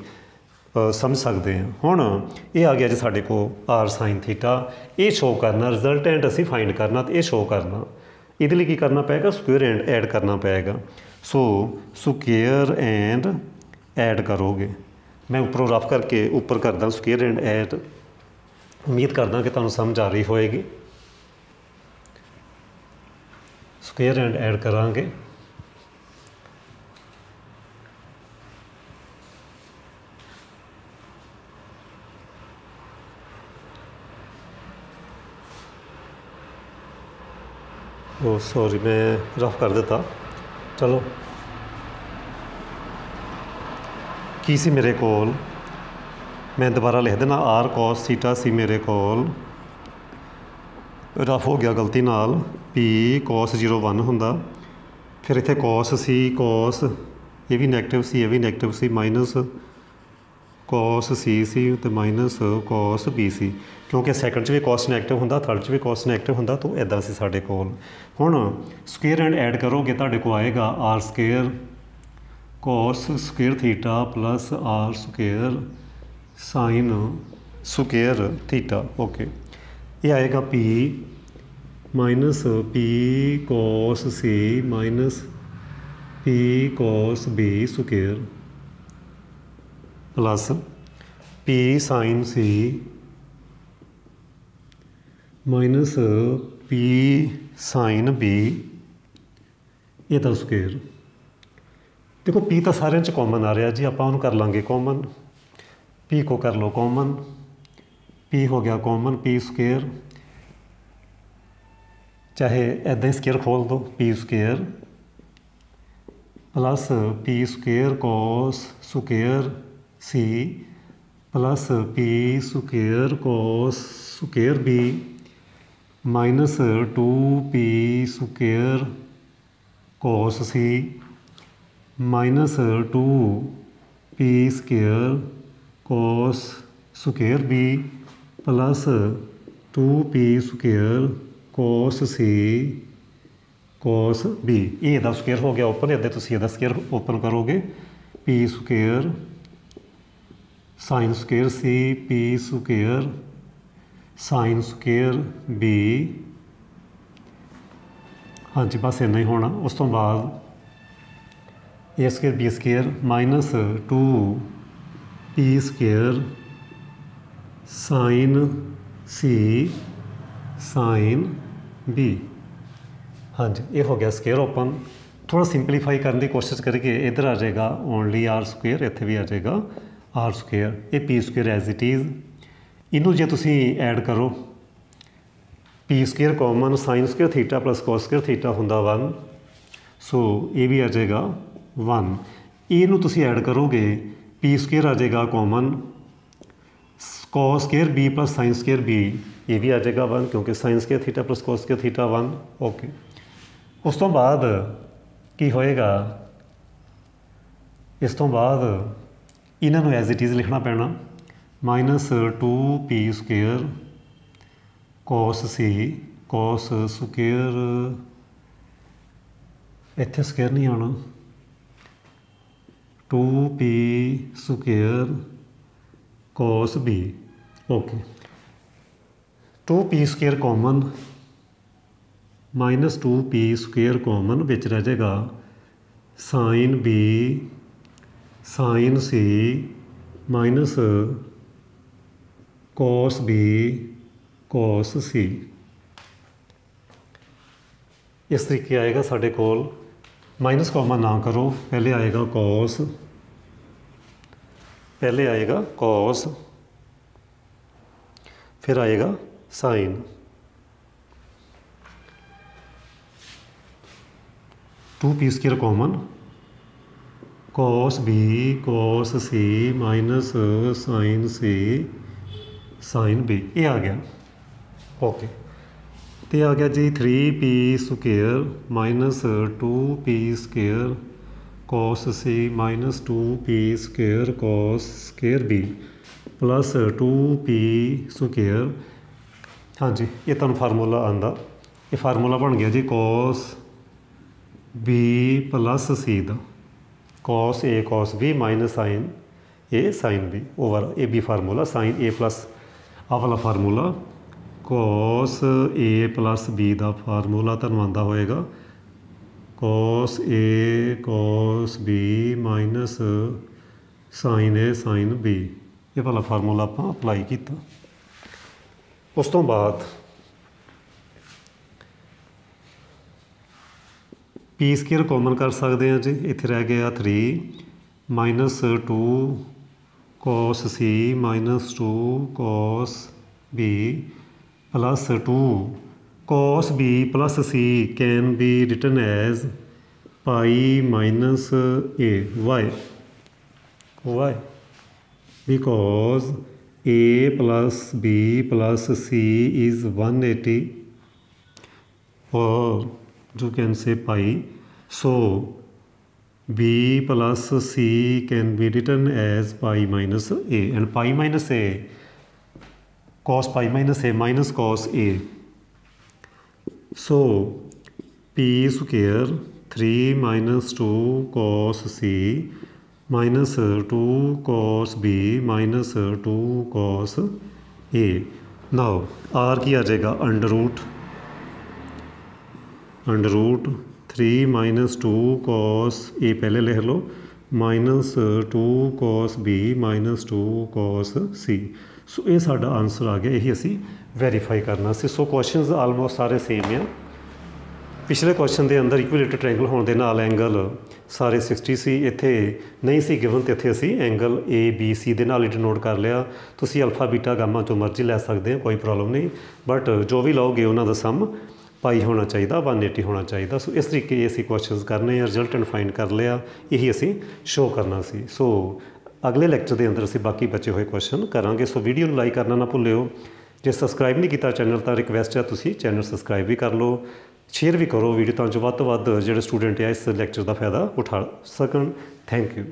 ਸਮਝ ਸਕਦੇ ਹਾਂ ਹੁਣ ਇਹ ਆ ਗਿਆ ਜੀ ਸਾਡੇ ਕੋਲ r sin ਥੀਟਾ ਇਹ ਸ਼ੋ ਕਰਨਾ ਰਿਜ਼ਲਟੈਂਟ ਅਸੀਂ ਫਾਈਂਡ ਕਰਨਾ, ਤੇ ਇਹ ਸ਼ੋ ਕਰਨਾ। ਇਹਦੇ ਲਈ ਕੀ ਕਰਨਾ ਪਏਗਾ? ਸਕੁਅਰ ਐਂਡ ਐਡ ਕਰਨਾ ਪਏਗਾ। ਸੋ ਸਕੁਅਰ ਐਂਡ ਐਡ ਕਰੋਗੇ। ਮੈਂ ਉੱਪਰੋਂ ਰਫ ਕਰਕੇ ਉੱਪਰ ਕਰਦਾ ਸਕੁਅਰ ਐਂਡ ਐਡ ਉਮੀਦ ਕਰਦਾ ਕਿ ਤੁਹਾਨੂੰ ਸਮਝ ਆ ਰਹੀ ਹੋਏਗੀ। ਸਕੁਅਰ ਐਂਡ ਐਡ ਕਰਾਂਗੇ। ਉਹ ਸੌਰੀ ਮੈਂ ਰਫ ਕਰ ਦਿੱਤਾ। ਚਲੋ। ਕੀ ਸੀ ਮੇਰੇ ਕੋਲ? ਮੈਂ ਦੁਬਾਰਾ ਲਿਖ ਦੇਣਾ r cos ਥੀਟਾ ਸੀ ਮੇਰੇ ਕੋਲ। ਰਫ ਹੋ ਗਿਆ ਗਲਤੀ ਨਾਲ। P cos 01 ਹੁੰਦਾ। ਫਿਰ ਇੱਥੇ cos ਸੀ cos ਇਹ ਵੀ ਨੈਗੇਟਿਵ ਸੀ ਇਹ ਵੀ ਨੈਗੇਟਿਵ ਸੀ ਮਾਈਨਸ cos c ਸੀ ਤੇ ਮਾਈਨਸ cos b ਸੀ ਕਿਉਂਕਿ ਸੈਕੰਡ 'ਚ ਵੀ cos ਨੈਗੇਟਿਵ ਹੁੰਦਾ ਥਰਡ 'ਚ ਵੀ cos ਨੈਗੇਟਿਵ ਹੁੰਦਾ, ਤਾਂ ਇਦਾਂ ਸੀ ਸਾਡੇ ਕੋਲ। ਹੁਣ ਸਕੁਅਰ ਐਂਡ ਐਡ ਕਰੋਗੇ, ਤੁਹਾਡੇ ਕੋਲ ਆਏਗਾ r square cos square theta plus r square sin square theta okay ਇਹ ਆਏਗਾ p minus p cos c minus p cos b square plus p sin c minus p sin b ਇਹ ਤਾਂ ਸਕੁਅਰ। ਦੇਖੋ p ਤਾਂ ਸਾਰਿਆਂ ਚ ਕਾਮਨ ਆ ਰਿਹਾ ਜੀ, ਆਪਾਂ ਉਹਨੂੰ ਕਰ ਲਾਂਗੇ ਕਾਮਨ p ਕੋ ਕਰ ਲਓ ਕਾਮਨ p ਹੋ ਗਿਆ ਕਾਮਨ p ਸਕੁਅਰ। ਚਾਹੇ ਐਦਾਂ ਹੀ ਸਕੁਅਰ ਖੋਲ ਦੋ p square plus p square cos square c plus p square cos square b minus 2p square cos c minus 2p square cos square b plus 2p square cos c cos b ਇਹ ਇਹਦਾ ਸਕੁਅਰ ਹੋ ਗਿਆ ਓਪਨ ਇਹਦੇ ਤੁਸੀਂ ਇਹਦਾ ਸਕੁਅਰ ਓਪਨ ਕਰੋਗੇ। P square sin square c, p square sin square b ਹਾਂਜੀ, ਬਸ ਇੰਨਾ ਹੀ ਹੋਣਾ। ਉਸ ਤੋਂ ਬਾਅਦ a square b square minus 2 p square sin c sin b ਹਾਂਜੀ, ਇਹ ਹੋ ਗਿਆ ਸਕੁਅਰ ਓਪਨ ਥੋੜਾ ਸਿੰਪਲੀਫਾਈ ਕਰਨ ਦੀ ਕੋਸ਼ਿਸ਼ ਕਰੀਏ, ਇਧਰ ਆ ਜਾਏਗਾ ਓਨਲੀ r ਸਕੁਅਰ ਇੱਥੇ ਵੀ ਆ ਜਾਏਗਾ, r ਸਕੁਅਰ ਇਹ p square as it is ਇਹਨੂੰ ਜੇ ਤੁਸੀਂ ਐਡ ਕਰੋ, p square common sin square theta plus cos square theta ਹੁੰਦਾ 1 ਸੋ ਇਹ ਵੀ ਆ ਜਾਏਗਾ 1 ਇਹਨੂੰ ਤੁਸੀਂ ਐਡ ਕਰੋਗੇ, p ਸਕੁਅਰ ਆ ਜਾਏਗਾ common cos square b plus sin square b ਇਹ ਵੀ ਆ ਜਾਏਗਾ 1 ਕਿਉਂਕਿ ਸਾਇੰਸ ਕੇ ਥੀਟਾ ਪਲੱਸ ਕੋਸ ਕੇ ਥੀਟਾ 1 ਓਕੇ ਉਸ ਤੋਂ ਬਾਅਦ ਕੀ ਹੋਏਗਾ ਇਸ ਤੋਂ ਬਾਅਦ ਇਹਨਾਂ ਨੂੰ ਐਜ਼ ਇਟ ਇਜ਼ ਲਿਖਣਾ ਪੈਣਾ minus 2p square cos c, cos square ਇੱਥੇ ਸਕੁਅਰ ਨਹੀਂ ਆਉਣਾ 2p square cos b okay 2p square common minus 2p square common ਵਿੱਚ ਰਹਿ ਜਾਏਗਾ sin b sin c minus cos b cos c ਇਸ ਤਰੀਕੇ ਆਏਗਾ ਸਾਡੇ ਕੋਲ ਮਾਈਨਸ ਕਾਮਨ ਨਾ ਕਰੋ ਪਹਿਲੇ ਆਏਗਾ cos ਪਹਿਲੇ ਆਏਗਾ cos ਫਿਰ ਆਏਗਾ sin sine 2p square common cos b cos c minus sin c sin b ਇਹ ਆ ਗਿਆ ਓਕੇ ਤੇ ਆ ਗਿਆ ਜੀ 3p square minus 2p square cos c minus 2p square cos square b plus 2p square ਹਾਂਜੀ, ਇਹ ਤੁਹਾਨੂੰ ਫਾਰਮੂਲਾ ਆਂਦਾ ਇਹ ਫਾਰਮੂਲਾ ਬਣ ਗਿਆ ਜੀ cos b ਪਲੱਸ c ਦਾ। cos a cos b minus sin a, sin b over ਇਹ b formula, sin a plus ਆਹ ਵਾਲਾ formula cos a plus b ਦਾ ਫਾਰਮੂਲਾ ਤੁਹਾਨੂੰ ਆਂਦਾ ਹੋਏਗਾ। cos a cos b minus sin a, sin b ਇਹ ਵਾਲਾ ਫਾਰਮੂਲਾ ਆਪਾਂ ਅਪਲਾਈ ਕੀਤਾ। ਉਸ ਤੋਂ ਬਾਅਦ p ਸਕੁਅਰ ਕਾਮਨ ਕਰ ਸਕਦੇ ਹਾਂ ਜੀ ਇੱਥੇ ਰਹਿ ਗਿਆ 3 minus 2 cos c minus 2 cos b plus 2 cos b plus c can be written as pi minus a why why because a plus b plus c is 180 or you can say pi so b plus c can be written as pi minus a and pi minus a cos pi minus a minus cos a. So p square 3 minus 2 cos c minus 2 cos b minus 2 cos a. Now r ਕੀ ਆ ਜਾਏਗਾ? Under root under root 3 minus 2 cos a ਪਹਿਲੇ ਲਿਖ ਲਓ minus 2 cos b minus 2 cos c ਸੋ ਇਹ ਸਾਡਾ ਆਨਸਰ ਆ ਗਿਆ, ਇਹੀ ਅਸੀਂ ਵੈਰੀਫਾਈ ਕਰਨਾ ਸੀ। ਸੋ ਕੁਐਸਚਨਸ ਆਲਮੋਸਟ ਸਾਰੇ ਸੇਮ ਆ। ਪਿਛਲੇ ਕੁਐਸਚਨ ਦੇ ਅੰਦਰ ਇਕੁਇਲੇਟਰ ਟ੍ਰਾਇੰਗਲ ਹੋਣ ਦੇ ਨਾਲ ਐਂਗਲ ਸਾਰੇ 60 ਸੀ, ਇੱਥੇ ਨਹੀਂ ਸੀ ਗਿਵਨ ਤੇ ਇੱਥੇ ਅਸੀਂ ਐਂਗਲ A, B, C ਦੇ ਨਾਲ ਹੀ ਡਿਨੋਟ ਕਰ ਲਿਆ। ਤੁਸੀਂ ਅਲਫਾ ਬੀਟਾ ਗਾਮਾ ਤੋਂ ਮਰਜ਼ੀ ਲੈ ਸਕਦੇ ਹੋ, ਕੋਈ ਪ੍ਰੋਬਲਮ ਨਹੀਂ। ਬਟ ਜੋ ਵੀ ਲਓਗੇ, ਉਹਨਾਂ ਦਾ ਸਮ ਪਾਈ ਹੋਣਾ ਚਾਹੀਦਾ 180 ਹੋਣਾ ਚਾਹੀਦਾ। ਸੋ ਇਸ ਤਰੀਕੇ ਅਸੀਂ ਕੁਐਸਚਨਸ ਕਰਨੇ ਆ ਰਿਜ਼ਲਟ ਐਂਡ ਫਾਈਂਡ ਕਰ ਲਿਆ। ਇਹੀ ਅਸੀਂ ਸ਼ੋ ਕਰਨਾ ਸੀ। ਸੋ ਅਗਲੇ ਲੈਕਚਰ ਦੇ ਅੰਦਰ ਅਸੀਂ ਬਾਕੀ ਬਚੇ ਹੋਏ ਕੁਐਸਚਨ ਕਰਾਂਗੇ। ਸੋ ਵੀਡੀਓ ਨੂੰ ਲਾਈਕ ਕਰਨਾ ਨਾ ਭੁੱਲਿਓ। ਜੇ ਸਬਸਕ੍ਰਾਈਬ ਨਹੀਂ ਕੀਤਾ ਚੈਨਲ ਤਾਂ ਰਿਕਵੈਸਟ ਹੈ ਤੁਸੀਂ। ਚੈਨਲ ਸਬਸਕ੍ਰਾਈਬ ਵੀ ਕਰ ਲਓ। ਸ਼ੇਅਰ ਵੀ ਕਰੋ ਵੀਡੀਓ ਤਾਂ ਜੋ ਵੱਧ ਤੋਂ ਵੱਧ ਜਿਹੜੇ ਸਟੂਡੈਂਟ ਆ ਇਸ ਲੈਕਚਰ ਦਾ ਫਾਇਦਾ ਉਠਾ ਸਕਣ। Thank you